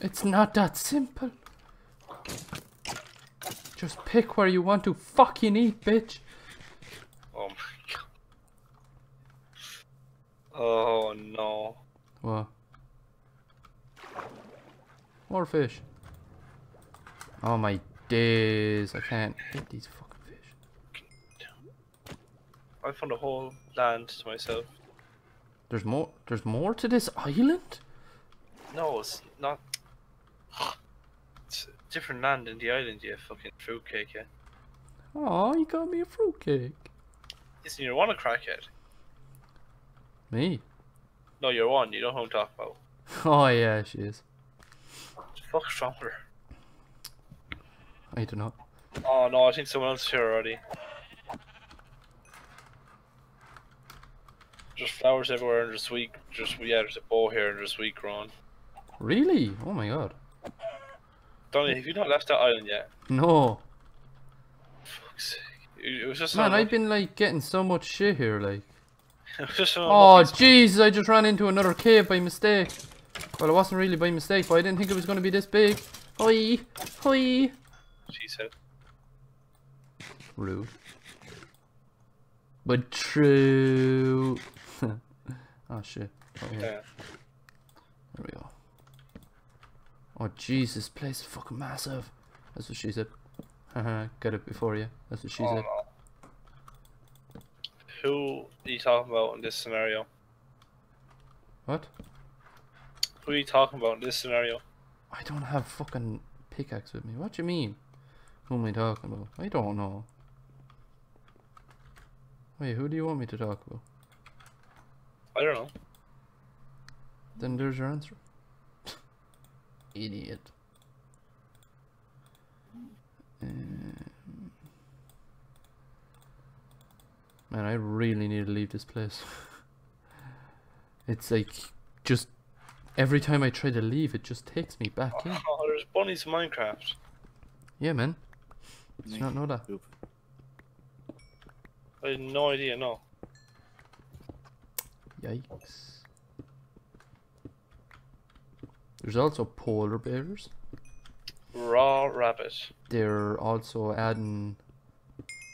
It's not that simple. Just pick where you want to fucking eat, bitch. Oh my god. Oh no. What? More fish. Oh my days, I can't hit these fucking fish. I found a whole land to myself. There's more, there's more to this island? No, it's not. It's a different land in the island, you fucking fruitcake, yeah. Oh, you got me a fruitcake. Listen, you're one a crackhead. Me? No, you're one. You know who I'm talking about. Oh yeah, she is. What the fuck's wrong with her? I don't know. Oh no, I think someone else is here already. Just flowers everywhere and there's sweet, just yeah, there's a bow here and there's sweet growing. Really? Oh my god. Donny, have you not left that island yet? No. Fuck's sake. It was just Man, an I've been like getting so much shit here, like. it was just an Oh. Jesus! I just ran into another cave by mistake. Well, it wasn't really by mistake, but I didn't think it was going to be this big. Hoi! Hoi! She said. Rude. But true. oh shit. Oh, yeah. Yeah. There we go. Oh Jesus, this place is fucking massive. That's what she said. Haha, Got it before you. That's what she Oh, said. no. Who are you talking about in this scenario? What? Who are you talking about in this scenario? I don't have fucking pickaxe with me. What do you mean? Who am I talking about? I don't know. Wait, who do you want me to talk about? I don't know. Then there's your answer. Idiot. Um, man, I really need to leave this place. it's like just every time I try to leave, it just takes me back in. Oh, there's bunnies in Minecraft. Yeah, man. Did you not know that? Oop. I had no idea, no. Yikes. There's also polar bears. Raw rabbit. They're also adding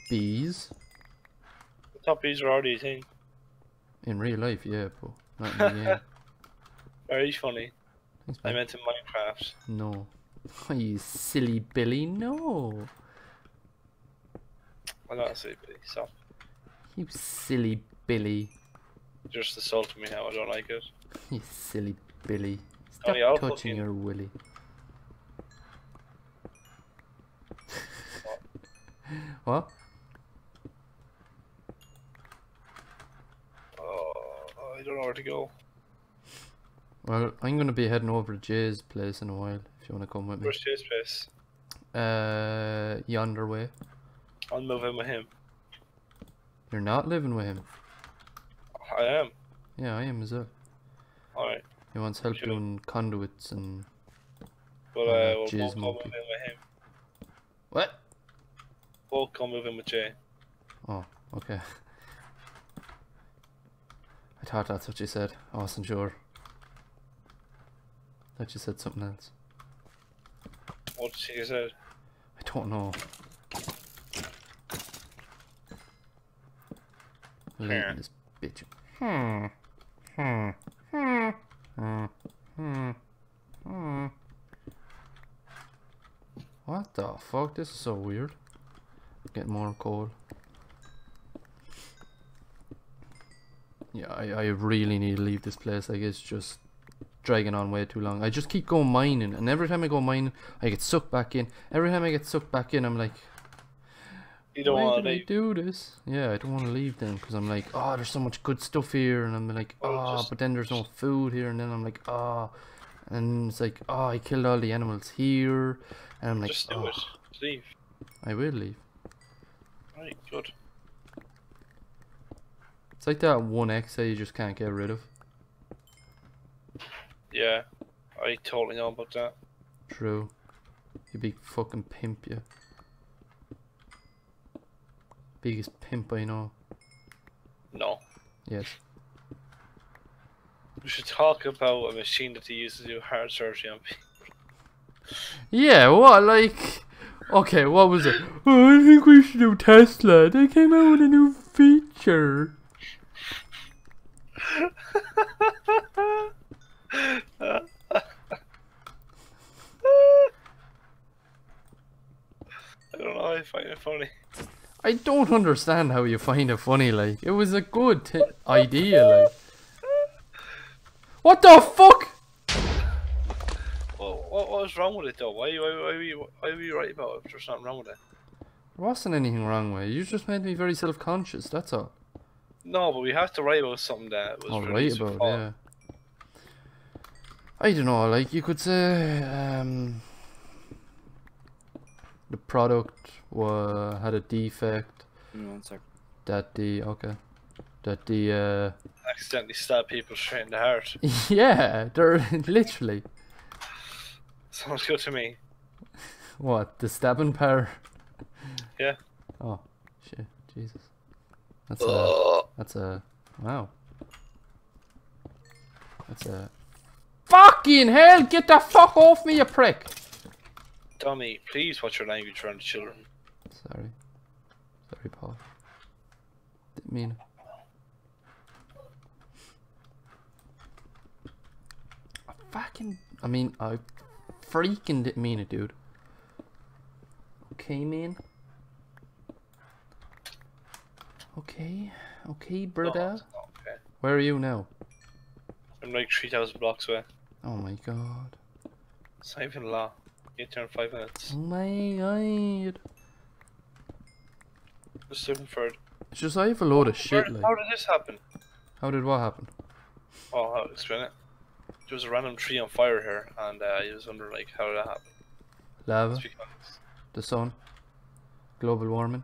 bees The top bees are already a thing. in real life, yeah, but not in the game. Very funny. Thanks, I meant in Minecraft. No. You silly Billy, no. I'm not a silly Billy, so You silly Billy. just assaulting me now. I don't like it. You silly Billy. Stop I'll touching fucking- your willy. what? Oh, I don't know where to go. Well, I'm gonna be heading over to Jay's place in a while. If you wanna come with me. Where's his place? Uh, yonder way. Move in with him. You're not living with him. I am. Yeah, I am as well. Alright. He wants help Sure. doing conduits and But uh, that we'll both come with him. what? Both come move in with Jay. Oh, okay. I thought that's what you said. I wasn't sure. Thought you said something else. What did she said? I don't know. Late this bitch. Hmm. Hmm. Hmm. Hmm. Hmm. Hmm. What the fuck? This is so weird. Get more coal. Yeah, I, I really need to leave this place. Like it's just dragging on way too long. I just keep going mining, and every time I go mining, I get sucked back in. Every time I get sucked back in, I'm like, You don't why want did to do this? Yeah, I don't want to leave then because I'm like, oh, there's so much good stuff here, and I'm like, oh, ah, just- but then there's no food here, and then I'm like, oh, and it's like, oh, I killed all the animals here, and I'm like, Just do oh, it. Just leave. I will leave. Right, good. It's like that one X that you just can't get rid of. Yeah, I totally know about that. True. You big fucking pimp, you. Biggest pimp I know. No. Yes. We should talk about a machine that they use to do heart surgery on people. Yeah, what, like... Okay, what was it? Oh, I think we should do Tesla. They came out with a new feature. I don't know. I find it funny. I don't understand how you find it funny. Like it was a good t- idea. Like what the fuck? Well, what, what was wrong with it though? Why, why, why, were you, why were you right about it? if There's nothing wrong with it. There wasn't anything wrong with it. You just made me very self-conscious. That's all. No, but we have to write about something that was All right about yeah. I don't know. Like you could say, um, the product wa had a defect. One sec. That the okay, that the uh, Accidentally stab people straight in the heart. yeah, they're literally Sounds good to me. what the stabbing power. Yeah. Oh shit, Jesus. That's a that's a wow. That's a fucking hell! Get the fuck off me, you prick! Tommy, please watch your language around the children. Sorry. Sorry, Paul. Didn't mean it. I fucking. I mean, I freaking didn't mean it, dude. Okay, man. Okay. Okay, No, brother. not okay. Where are you now? I'm like 3,000 blocks away. Oh my god. It's not even there in five minutes. Oh my god. Just looking for it. It's just I have a load of shit, Where- like. How did this happen? How did what happen? Oh, I'll explain it. There was a random tree on fire here, and uh, I was wondering, like, how did that happen? Lava? The sun, global warming,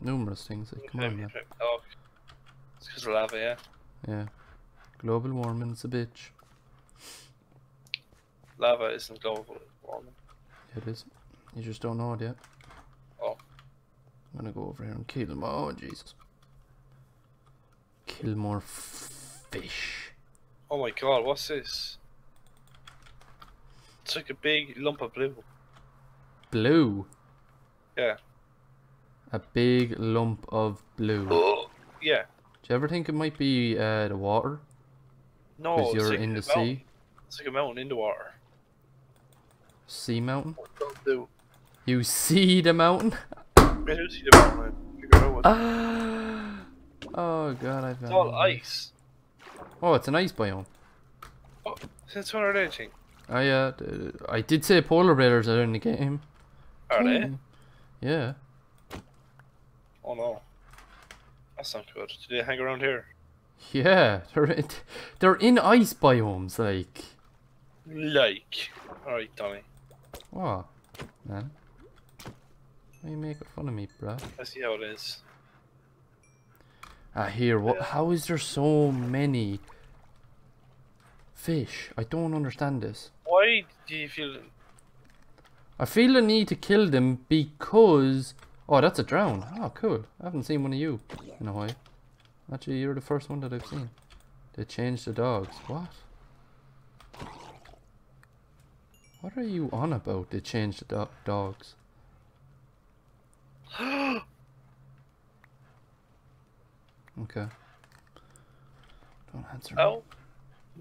numerous things. Like, come on, man. Oh, it's because of lava, yeah. Yeah, global warming's a bitch. Lava isn't global warming. It is. You just don't know it yet. Oh. I'm gonna go over here and kill them. Oh Jesus! Kill more fish. Oh my god, what's this? It's like a big lump of blue. Blue. Yeah. A big lump of blue. Oh, yeah. Do you ever think it might be uh, the water? No, Because it's you're like in the mountain. sea. It's like a mountain in the water. Sea mountain. Blue. You see the mountain? I do see the mountain. What. Ah. oh god, I've It's all ice. Oh, it's an ice biome. Since when are they? I uh, I did say polar bears are in the game. Are they? Hmm. Yeah. Oh no. That's not good. Do they hang around here? Yeah, they're in, they're in ice biomes. Like, Like. Alright, Tommy. What, man? Why you making fun of me, bruh? I see how it is. Ah, here. What? How is there so many fish? I don't understand this. Why do you feel. I feel the need to kill them because. Oh, that's a drown. Oh, cool. I haven't seen one of you in a while. Actually, you're the first one that I've seen. They changed the dogs. What? What are you on about? to change the do- dogs. Okay. Don't answer. Oh?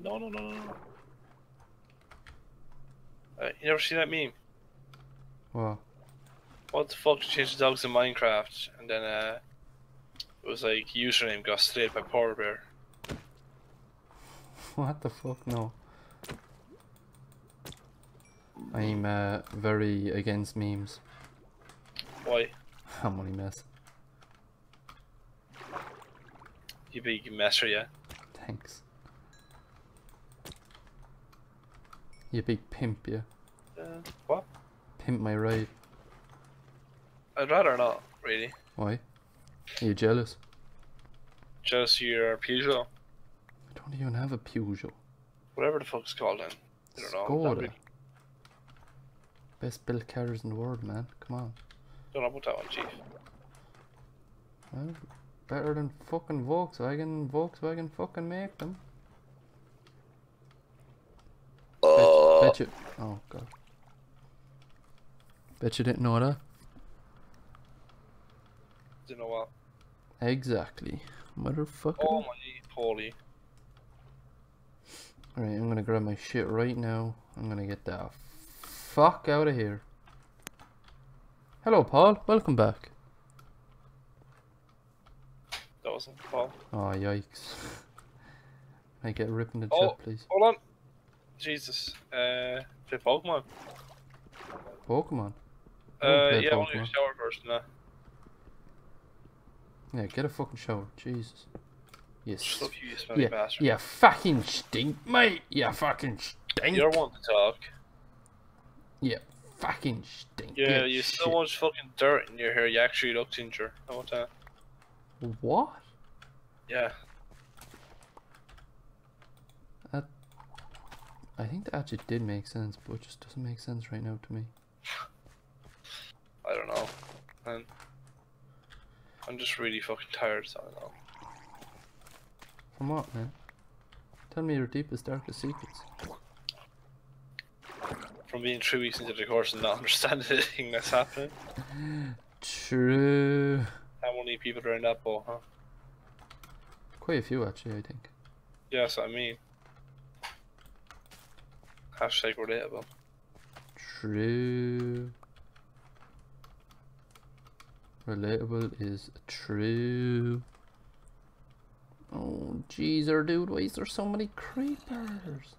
No, no, no, no, no. Uh, you never seen that meme? What? What the fuck changed the dogs in Minecraft? And then, uh. It was like, username got slayed by polar bear. What the fuck? No. I'm uh, very against memes. Why? I'm only mess. You big messer, yeah? Thanks. You big pimp, yeah. Uh, what? Pimp my ride. I'd rather not, really. Why? Are you jealous? Just your Peugeot. I don't even have a Peugeot. Whatever the fuck it's called then. I don't know. Skoda. That really- Best built cars in the world, man. Come on. Don't know about that one, chief. Well, better than fucking Volkswagen. Volkswagen fucking make them. Bet, uh. bet you. Oh god. Bet you didn't know that. Do you know what? Exactly, motherfucker. Oh my holy. Alright, I'm gonna grab my shit right now. I'm gonna get the fuck out of here. Hello, Paul. Welcome back. That wasn't Paul. Oh, yikes. I get a rip in the Oh. chat, please? Hold on. Jesus. Uh, play Pokemon. Pokemon. Uh, yeah, I want to shower first now. Yeah, get a fucking shower. Jesus. Yes. You, you Yeah, bastard. yeah, fucking stink, mate. Yeah, fucking stink. You're one to talk. Yeah, fucking stink. Yeah, you so much fucking dirt in your hair, you actually look ginger. I want that. What? Yeah. That, I think that actually did make sense, but it just doesn't make sense right now to me. I don't know. Man. I'm just really fucking tired, so I don't know. From what, man? Tell me your deepest, darkest secrets. From being three weeks into the course and not understanding anything that's happening. True. How many people are in that boat, huh? Quite a few, actually, I think. Yeah, that's what I mean. Hashtag relatable. True. Relatable is true. Oh, jeezer, dude, why is there so many creepers?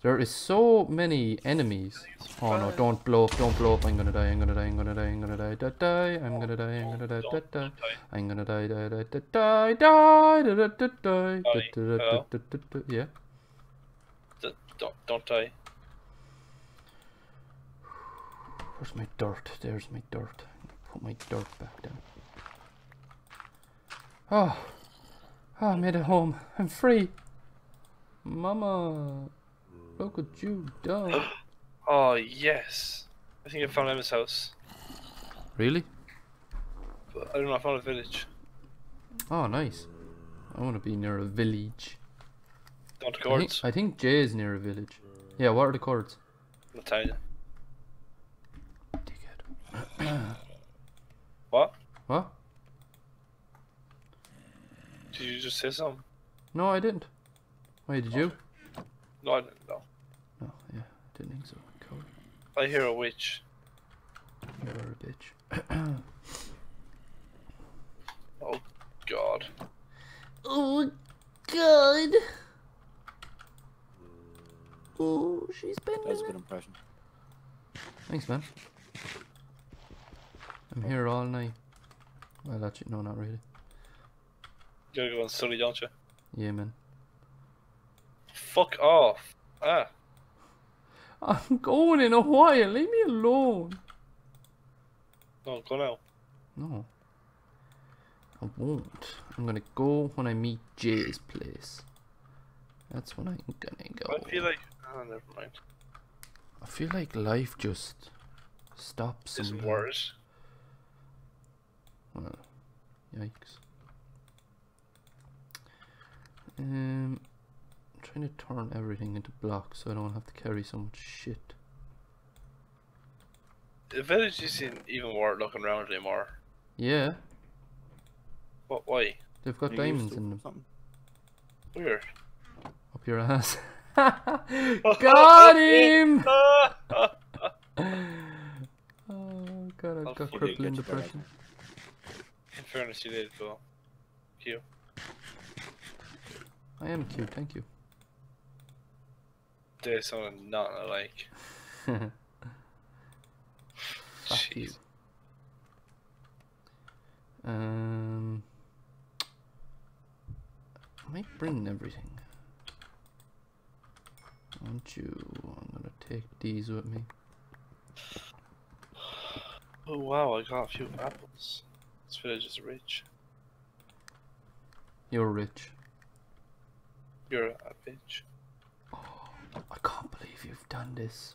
There is so many enemies. Oh no, don't blow up, don't blow up, I'm gonna die, I'm gonna die, I'm gonna die, I'm gonna die, die, die, I'm gonna die, I'm gonna die, die, die, I'm gonna die, die, die, die, die, die, die, die, die, die, Die. die, die, die, die, die, yeah. D- don't, don't die. Where's my dirt? There's my dirt. Put my dirt back down. Oh, oh, I made it home. I'm free. Mama, look what you done. Oh, yes. I think I found Emma's house. really? But I don't know, I found a village. Oh, nice. I want to be near a village. Don't the I think, coords. I think Jay is near a village. Yeah, what are the tell you. Dickhead. What? What? Did you just say something? No, I didn't. Wait, did oh. you? No, I didn't know. No, yeah, I didn't think so. Cool. I hear a witch. You're a bitch. Oh, God. Oh god. Oh, she's That was a good impression. Thanks, man. I'm here all night. Well, actually, no, not really. You gotta go and study, don't you? Yeah, man. Fuck off. Ah. I'm going in a while. Leave me alone. No, go now. No. I won't. I'm gonna go when I meet Jay's place. That's when I'm gonna go. I feel like. Oh, never mind. I feel like life just stops. Sometimes. worse. Well, yikes. Um, I'm trying to turn everything into blocks so I don't have to carry so much shit. The village isn't even worth looking around anymore. Yeah, What? Why? they've got You diamonds in them. something. Weird. Up your ass. got him! oh god, I've I'll got fucking crippling get depression. In fairness, you did go. Cute. I am cute, thank you. There's something not alike. Fuck you. Jeez. Um, I might bring everything. Aren't you? I'm gonna take these with me. Oh wow, I got a few apples. This village is rich. You're rich. You're a bitch. I can't believe you've done this.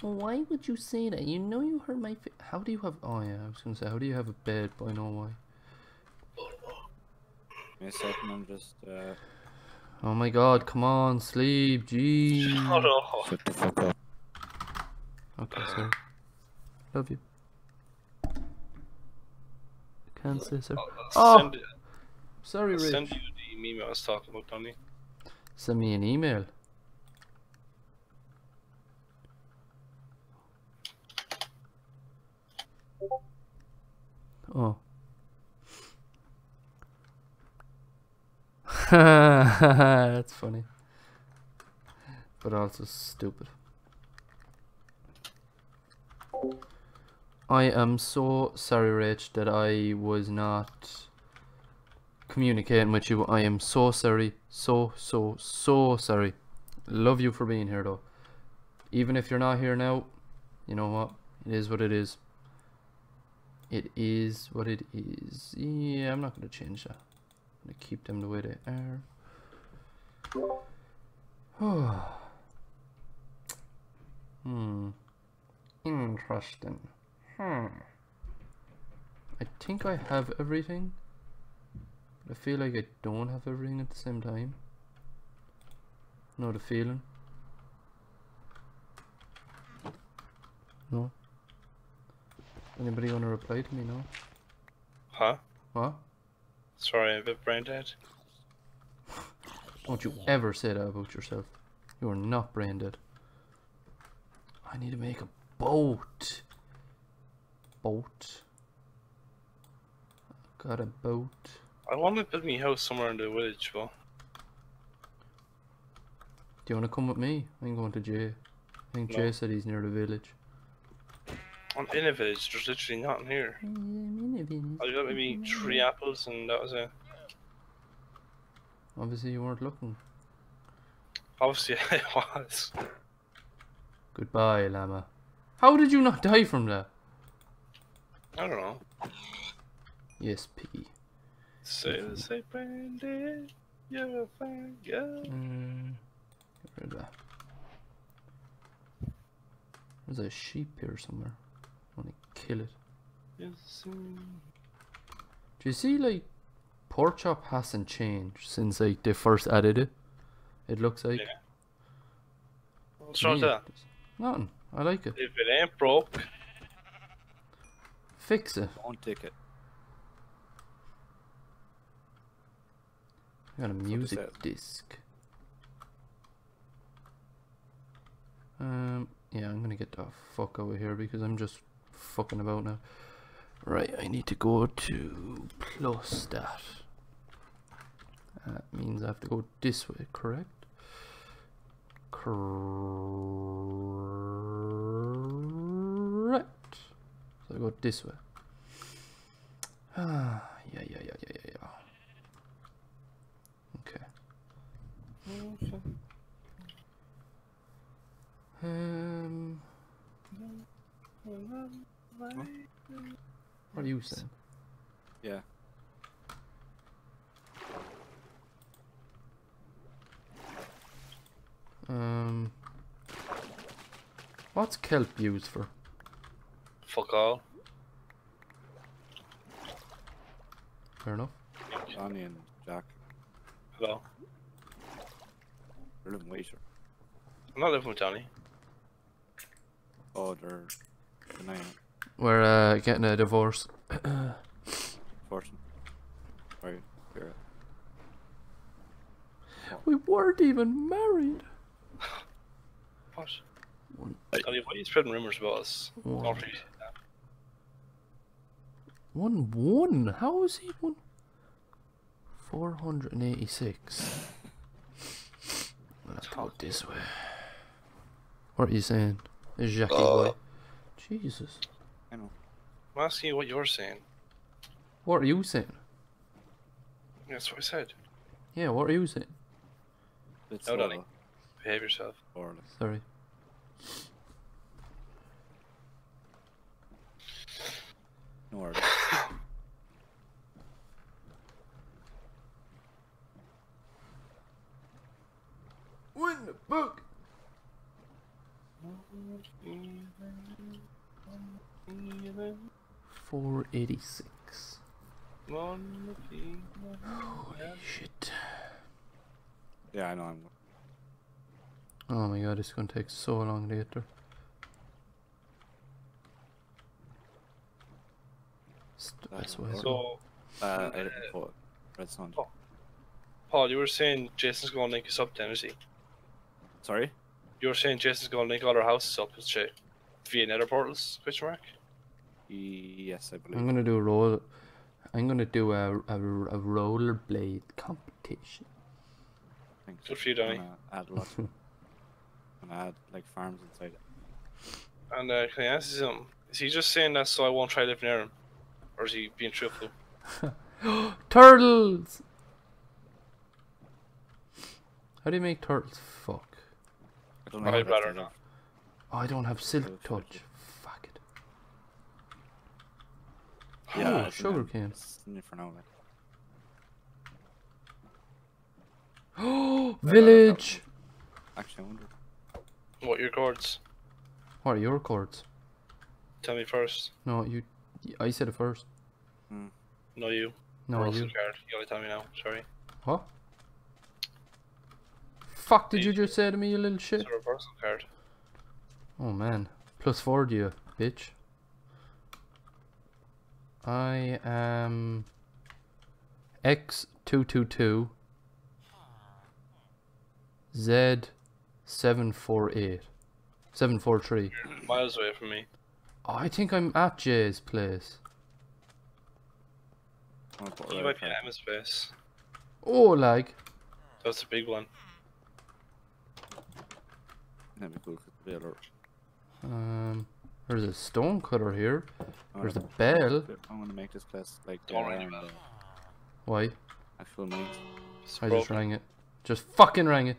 Why would you say that? You know you hurt my fa- How do you have? Oh yeah, I was gonna say, how do you have a bed? But I know why. Give me a second, I'm just. Uh, Oh my god, come on, sleep, jeez. Shut up. shut the fuck up. Okay, sorry. Love you. Can't say so. I'll, Oh, Sorry, I'll Rich email I was talking about, Tony. Send me an email. Oh. That's funny. But also stupid. I am so sorry, Rich, that I was not communicating with you. I am so sorry. So, so, so sorry. Love you for being here, though. Even if you're not here now, you know what? It is what it is. It is what it is. Yeah, I'm not going to change that. I'm going to keep them the way they are. hmm. Interesting. Hmm. I think I have everything. I feel like I don't have everything at the same time. Not a feeling? No? Anybody want to reply to me now? Huh? What? Sorry, I'm a bit brain dead. Don't you ever say that about yourself. You are not brain dead. I need to make a boat. Boat. Got a boat. I want to build me house somewhere in the village, but Do you want to come with me? I'm going to Jay. I think No. Jay said he's near the village. I'm in a village. There's literally nothing here. I got maybe three apples, and that was it. Obviously you weren't looking. Obviously, I was. Goodbye, llama. How did you not die from that? I don't know. Yes, piggy. Say the say brain. You're a fine girl. Mm, get rid of that. There's a sheep here somewhere. I want to kill it. Yes. Do you see, like, pork chop hasn't changed since, like, they first added it? It looks like. Yeah. What's wrong with that? it. Nothing. I like it. If it ain't broke, Fix it. Don't take it. Got a music disc. Um, yeah, I'm gonna get the fuck over here because I'm just fucking about now. Right, I need to go to plus that. That means I have to go this way, correct? Correct. So I go this way. Ah, yeah, yeah, yeah, yeah, yeah, yeah. Okay. Um, what are you saying? Yeah. Um, what's kelp used for? fuck all. Fair enough. Johnny and Jack. Hello. You're living later. I'm not living with Tony. Oh, they're denying it. We're uh, getting a divorce. Fortune. Are you're. We weren't even married. What? One, why are you spreading rumours about us? One. one one? How is he one? 486 let's go this way. What are you saying? Is Jackie uh, boy. Jesus. I know. I'm asking you what you're saying. What are you saying? That's what I said. Yeah, what are you saying? It's no, darling. Behave yourself. Sorry. No worries. Win the book. Four eighty-six. Holy shit. Yeah, I know. I'm. Oh my god, it's gonna take so long later. get there. It's the best way. to go. So, Uh, I didn't put Red Sun. Oh. Paul, you were saying Jason's going to link us up then, is he? Sorry? You were saying Jason's going to link all our houses up, is she? Via nether portals? Question mark? Yes, I believe. I'm gonna do a roll. I'm gonna do a a, a rollerblade competition. Thanks. Good for you, Danny. I'm gonna add a lot. I'm add like farms inside it. And uh, can I ask you something? Is he just saying that so I won't try live near him? Or is he being truthful? Turtles. How do you make turtles? Fuck. I don't know. I'd how not. Oh, I don't have silk touch. shit. Fuck it. Yeah, Oh, sugar I'm- cane. it's for now. Like. Oh, village. Actually, I wonder. What your coords? What are your coords? Tell me first. No, you. I said it first. Hmm. No, you. No, Russell you. Card. You gotta tell me now. Sorry. What? Fuck did You- you just say to me, you little shit? It's a reversal card. Oh man. Plus four to you, bitch. I am X222 Z748 743. Miles away from me. Oh, I think I'm at Jay's place. I'm gonna put You red might be at Emma's base. Oh, like. That's a big one. That'd be cool. 'cause the other- Um, there's a stone cutter here. I'm There's a bell. I'm gonna make this place like Don't ring the around bell. Why? actual main It's I just rang it. Just fucking rang it.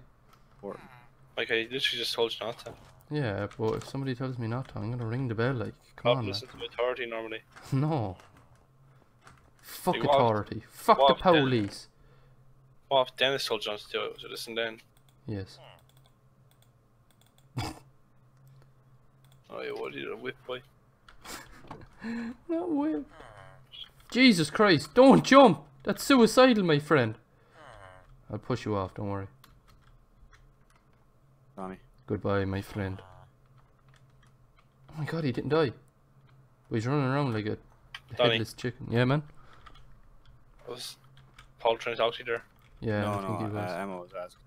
port. Like I literally just told you not to. Yeah, but if somebody tells me not to, I'm gonna ring the bell. Like, come Stop on, man. listening to authority normally. No. Fuck Like, what- authority. Fuck what the police. Well, if Dennis told you not to do it, so listen then. Yes. Oh yeah, what did a whip boy? No way. Jesus Christ, don't jump! That's suicidal, my friend. I'll push you off, don't worry. Donnie. Goodbye, my friend. Oh my god, he didn't die. But he's running around like a Donnie. headless chicken. Yeah, man? I was Paul trying to talk to you there. Yeah, no, I think no. he was. Uh, Emma was asking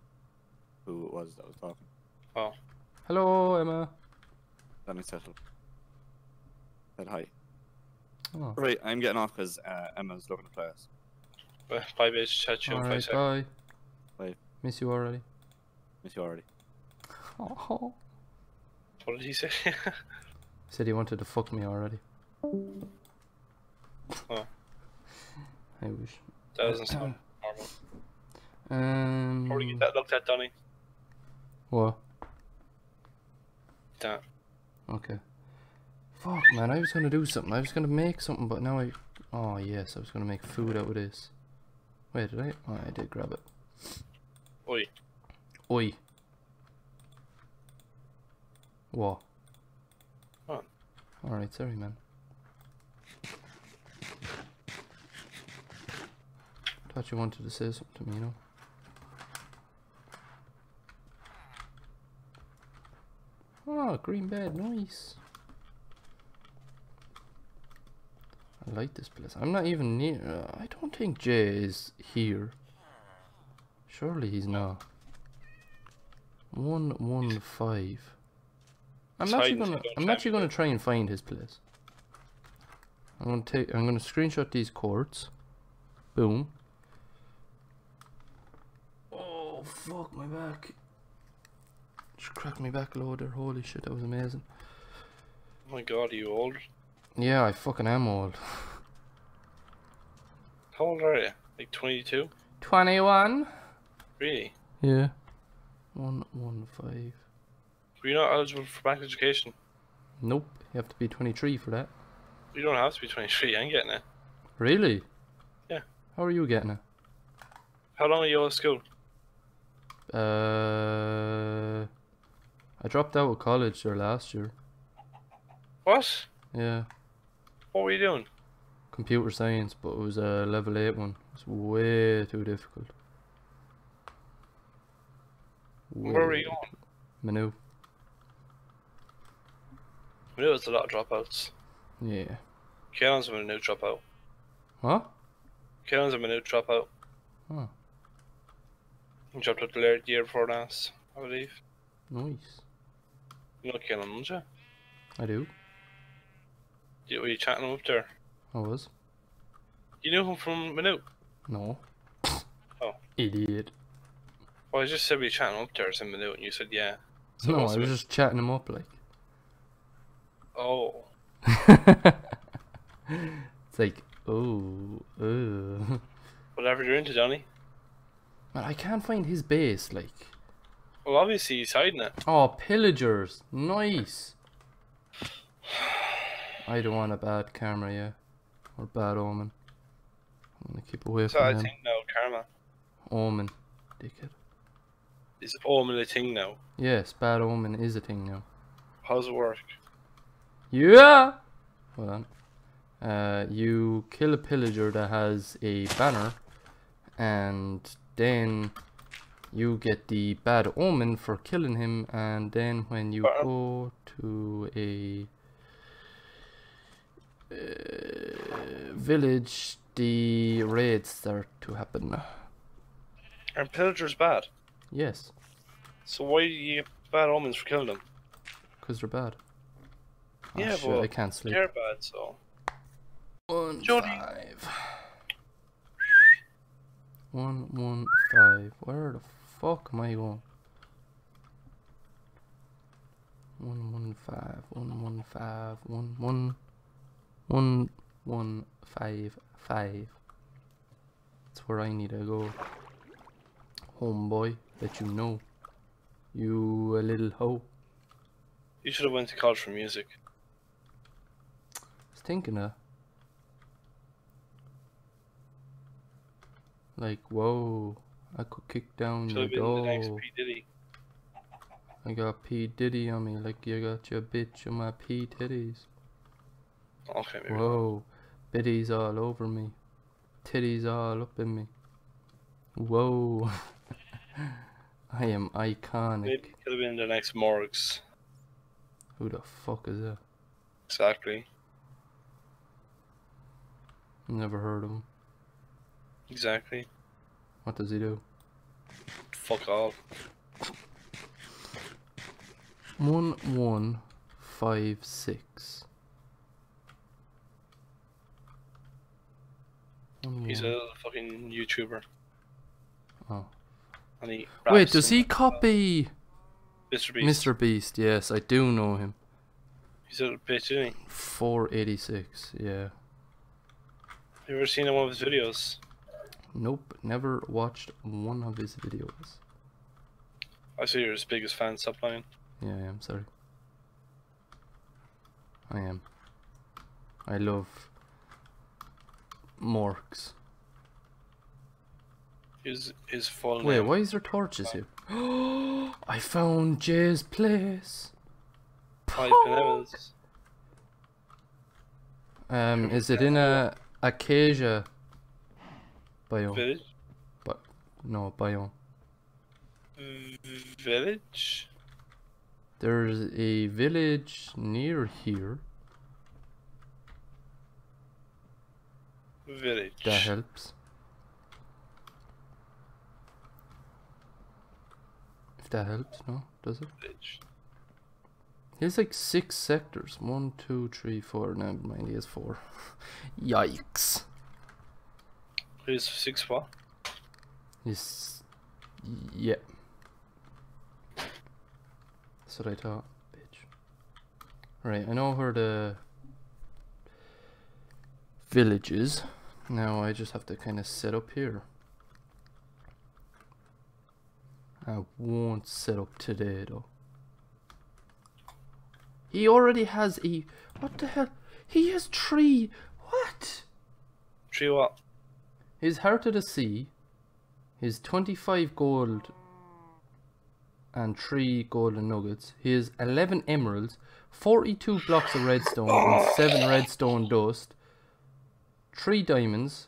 who it was that was talking. Hello, Emma. Let me settle. Said hi. Oh, Right, I'm getting off because uh, Emma's looking to play us. Uh, Bye, bitch. Chat you in five alright, seconds. bye. Bye. Miss you already. Miss you already. Oh. What did he say? Said he wanted to fuck me already. Oh. I wish. that doesn't sound normal. Um. Probably get that looked at, Donny. What? That. Okay. Fuck, man. I was gonna do something. I was gonna make something, but now I. Oh yes, I was gonna make food out of this. Wait, did I? Oh, I did grab it. Oi. Oi. What? What? Alright, sorry, man. Thought you wanted to say something to me, you know? Oh, green bed, nice. I like this place. I'm not even near. Uh, I don't think Jay is here. Surely he's not. One one five. I'm He's actually gonna. I'm try actually gonna try and find his place. I'm gonna take. I'm gonna screenshot these coords. Boom. Oh fuck my back. Cracked my back loader. Holy shit, that was amazing. Oh my god, are you old? Yeah, I fucking am old. How old are you? Like 22? Twenty-one. Really? Yeah. One one five. Were you not eligible for bank education? Nope. You have to be twenty-three for that. You don't have to be 23, I'm getting it. Really? Yeah. How are you getting it? How long are you out of school? Uh, I dropped out of college there last year. What? Yeah, What were you doing? computer science, but it was a level eight one. It's way too difficult. Where were Way you going? Maynooth. Knew was a lot of dropouts. Yeah. Kaelin's a Maynooth dropout. What? Kaelin's a Maynooth dropout. Huh. He dropped out the year before last, I believe. nice. You know Kaelin, don't you? I do. You, were you chatting him up there? I was. You knew him from Maynooth. No. Oh. Idiot. Well, I just said we were chatting him up there some Maynooth, and you said yeah. So no, I was just chatting him up like. Oh. it's like, oh, oh. Whatever you're into, Johnny. Man, I can't find his base, like. Well, obviously he's hiding it. Oh, pillagers. Nice. I don't want a bad camera, yeah. Or bad omen. I'm gonna keep away So from I him. think now, Karma. Omen. Dickhead. Is Omen a thing now? Yes, bad omen is a thing now. How's it work? Yeah! Hold on. Uh, you kill a pillager that has a banner, and then you get the bad omen for killing him, and then when you go to a uh, village, the raids start to happen. and pillagers bad? Yes, So why do you get bad omens for killing them? because they're bad. Oh, Yeah, shit, but I can't sleep. They're bad, so. One Johnny. five. One one five. Where the fuck am I going? One one five. One one five. One one. One one five five. That's where I need to go. Homeboy, let you know. You a little hoe. You should have went to college for music. I was thinking of. Like, whoa, I could kick down Should your been the next door. P Diddy. I got P Diddy on me, like you got your bitch on my P titties. Okay, maybe. Whoa, bitties all over me, titties all up in me. Whoa, I am iconic. Maybe could have been the next Morgz. Who the fuck is that? Exactly. Never heard of him. Exactly. What does he do? Fuck all. One one five six. One, He's a one- fucking YouTuber. Oh. And he Wait, does he copy Mr. Beast. Mr. Beast? Yes, I do know him. He's a bitch, isn't he? 486, yeah. Have You ever seen one of his videos? Nope, never watched one of his videos. I see you're his biggest fan. Lying. Yeah, I am, sorry. I am. I love Morgz. His his full Wait, name. why is there torches here? I found Jay's place. Um, is it in a acacia biome? Village. No, biome. Village. There's a village near here. Village. That helps. If that helps, no? Does it? Village. He has like six sectors. One, two, three, four. Never mind, he has four. Yikes. Here's six what? He's. Yeah. That's what I thought, bitch. Right, I know where the village is. Now I just have to kind of set up here. I won't set up today though. He already has a. What the hell? He has three. What? Tree what? His Heart of the Sea, his 25 gold and 3 golden nuggets, his 11 emeralds, 42 blocks of redstone and 7 redstone dust, 3 diamonds,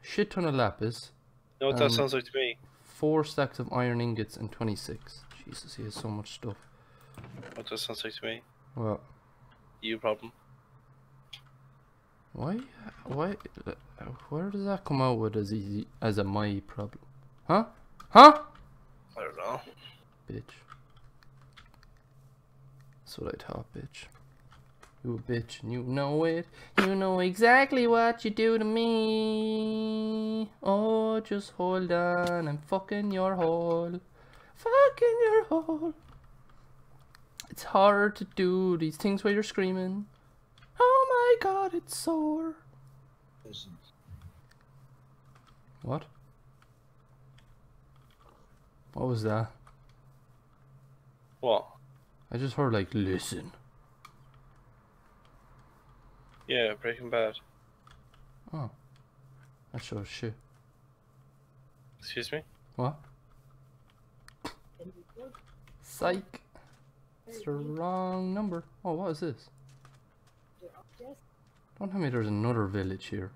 shit ton of lapis, You know what that sounds like to me? 4 stacks of iron ingots and 26. Jesus, he has so much stuff. What does that sounds like to me? Well, You problem. Why, why, where does that come out with as easy, as a my problem? Huh? Huh? I don't know. bitch. That's what I thought, bitch. You a bitch and you know it. You know exactly what you do to me. Oh, just hold on. I'm fucking your hole. Fucking your hole. It's hard to do these things while you're screaming. Oh my god, it's sore. What? What was that? What? I just heard like listen. Yeah, Breaking Bad. Oh. That shows shit. Excuse me? What? Psych. It's the wrong number. Oh, what is this? Don't tell me there's another village here.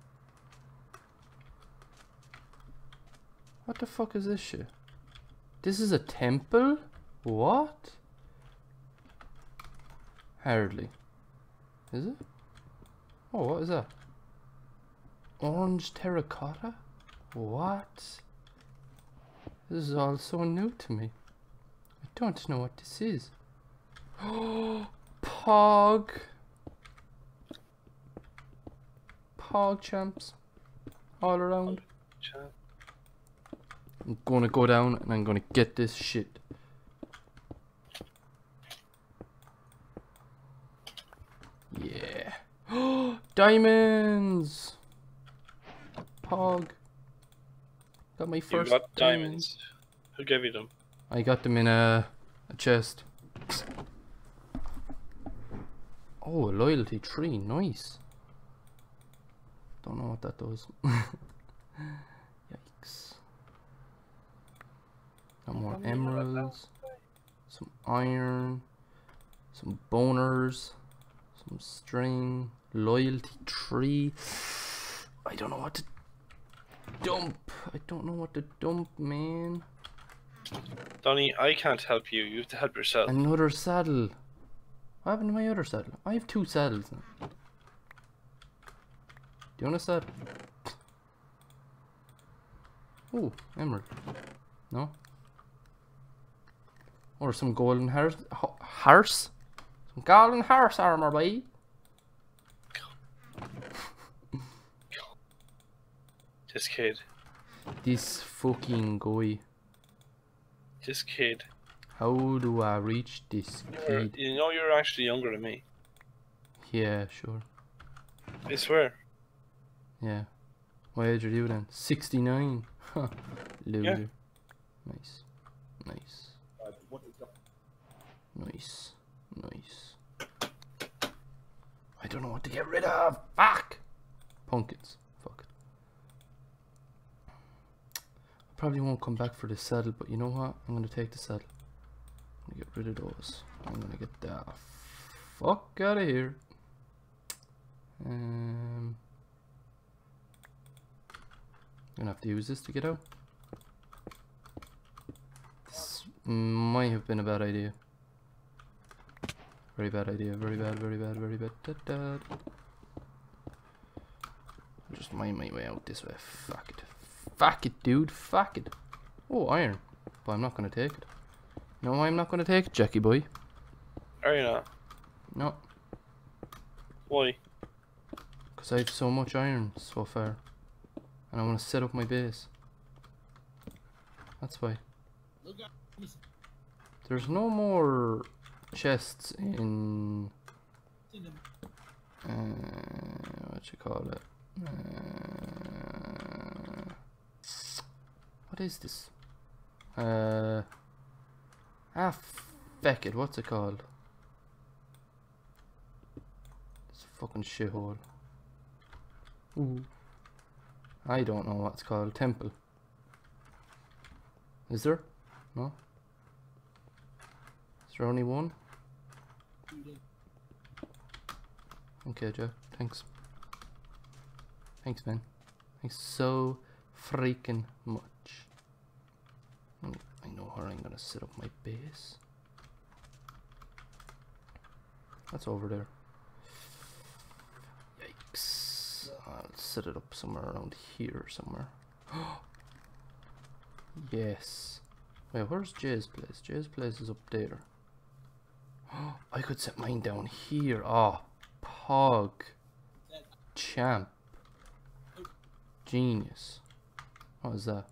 What the fuck is this shit? This is a temple? What? Hardly. Is it? Oh, what is that? Orange terracotta? What? This is all so new to me. I don't know what this is. Oh, Pog. Pog champs. All around. Chat. I'm gonna go down and I'm gonna get this shit. Yeah. diamonds! Pog. Got my You first got diamond. diamonds. Who gave you them? I got them in a, a chest. Oh, a loyalty tree, nice. Don't know what that does. Yikes. Got more Tell me about that. emeralds, some iron, some boners, some string, loyalty tree. I don't know what to dump. I don't know what to dump, man. Donny, I can't help you. You have to help yourself. Another saddle. What happened to my other saddle? I have two saddles now. Do you want a saddle? Oh, emerald. No? Or some golden horse? ho- Horse? Some golden horse armor, boy. This kid. This fucking guy. This kid. How do I reach this You're, kid? you know you're actually younger than me. Yeah, sure. I swear. Yeah. What age are you then? 69. Huh. Loser. Nice. Nice. Nice. Nice. I don't know what to get rid of. Fuck! Pumpkins. Fuck it. I probably won't come back for the saddle, but you know what? I'm gonna take the saddle. I'm gonna get rid of those. I'm gonna get the fuck out of here. Um, gonna have to use this to get out. This might have been a bad idea. Very bad idea. Very bad. Very bad. Very bad. Da, da. Just mine my way out this way. Fuck it. Fuck it, dude. Fuck it. Oh, iron. But I'm not gonna take it. No, I'm not gonna take it, Jackie boy. Are you not? No, Why? because I have so much iron so far. And I want to set up my base. That's why. There's no more chests in. Uh, what you call it? Uh, what is this? Uh, ah, feck it. What's it called? It's a fucking shithole. Ooh. I don't know what's called. Temple. Is there? No? Is there only one? Okay, Joe. Thanks. Thanks, man. Thanks so freaking much. I know where I'm gonna set up my base. That's over there. Yikes. I'll set it up somewhere around here somewhere. yes. Wait, where's Jay's place? Jay's place is up there. I could set mine down here. Ah, Hog. Champ. Genius. What is that?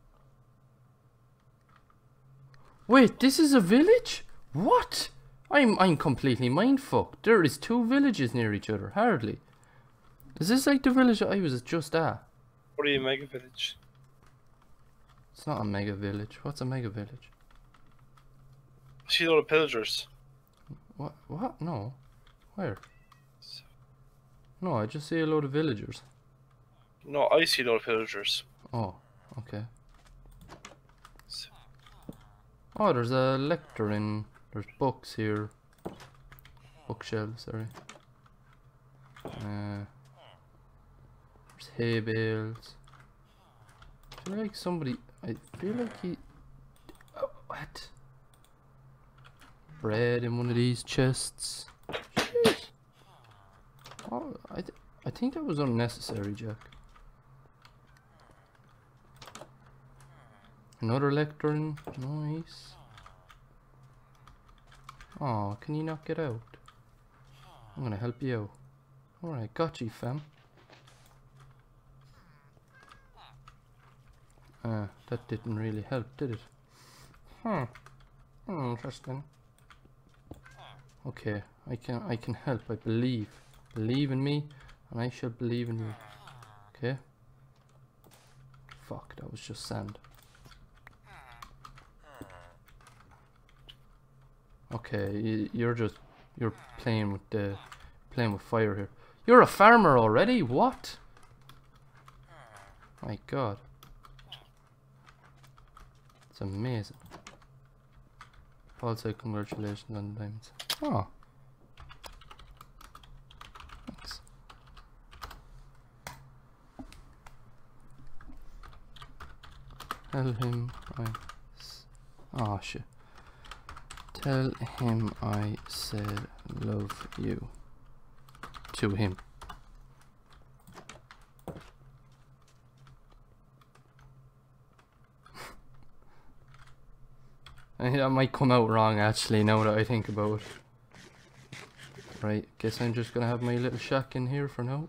Wait, this is a village? What? I'm I'm completely mindfucked. There is two villages near each other, hardly. Is this like the village that I was just at? What are you, Mega Village? It's not a mega village. What's a mega village? I see all the pillagers. What? What? No. Where? No, I just see a load of villagers. No, I see all of pillagers. Oh, okay. Oh, there's a lectern. There's books here. Bookshelves, sorry. Uh, hay bales. I feel like somebody. I feel like he. Oh, what? Bread in one of these chests. Oh, I, th I think that was unnecessary, Jack. Another lectern. Nice. Oh, can you not get out? I'm gonna help you out. Alright, got you, fam. Ah, that didn't really help, did it? Hmm. hmm. Interesting. Okay, I can I can help. I believe. Believe in me, and I shall believe in you. Okay. Fuck, that was just sand. Okay, you're just you're playing with the playing with fire here. You're a farmer already. What? My God, amazing. Also, congratulations on the diamonds. Oh. Thanks. Tell him I. S- oh shit. Tell him I said love you. To him. That might come out wrong actually now that I think about it. Right, guess I'm just gonna have my little shack in here for now.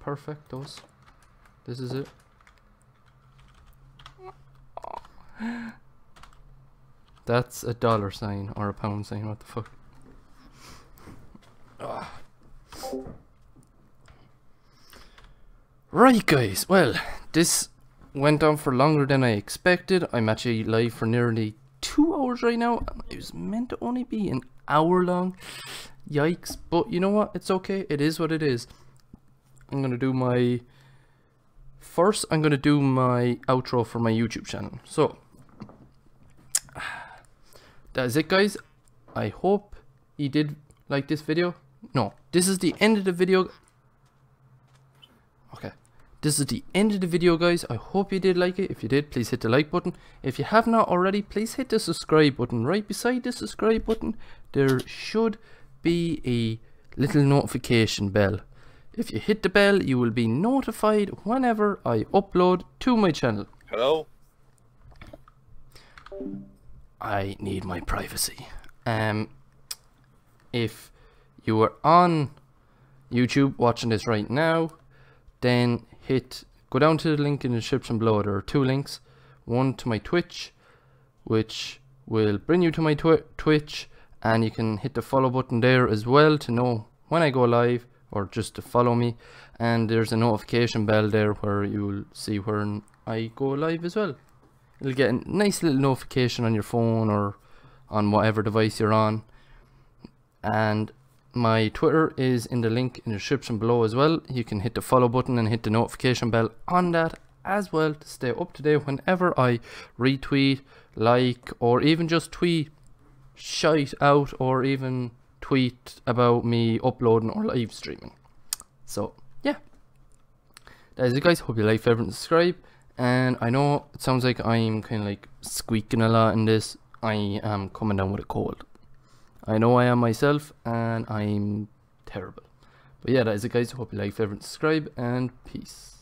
Perfect, those. This is it. That's a dollar sign or a pound sign, what the fuck? Right guys, well, this went on for longer than I expected. I'm actually live for nearly two hours right now. It was meant to only be an hour long. Yikes. But you know what? It's okay. It is what it is. I'm going to do my... First, I'm going to do my outro for my YouTube channel. So, that is it guys. I hope you did like this video. No, this is the end of the video. Okay. This is the end of the video guys. I hope you did like it. If you did, please hit the like button. If you have not already, please hit the subscribe button. Right beside the subscribe button, there should be a little notification bell. If you hit the bell, you will be notified whenever I upload to my channel. Hello? I need my privacy. Um, if you are on YouTube watching this right now, then hit go down to the link in the description below. There are two links. One to my Twitch, which will bring you to my twi- Twitch, and you can hit the follow button there as well to know when I go live or just to follow me. And there's a notification bell there where you will see when I go live as well. It'll get a nice little notification on your phone or on whatever device you're on. And my Twitter is in the link in the description below as well. You can hit the follow button and hit the notification bell on that as well to stay up to date whenever I retweet, like, or even just tweet shite out or even tweet about me uploading or live streaming. So, yeah. That is it, guys. Hope you like, favorite, and subscribe. And I know it sounds like I'm kind of like squeaking a lot in this. I am coming down with a cold. I know I am myself, and I'm terrible. But yeah, that is it, guys. Hope you like, favorite, subscribe, and peace.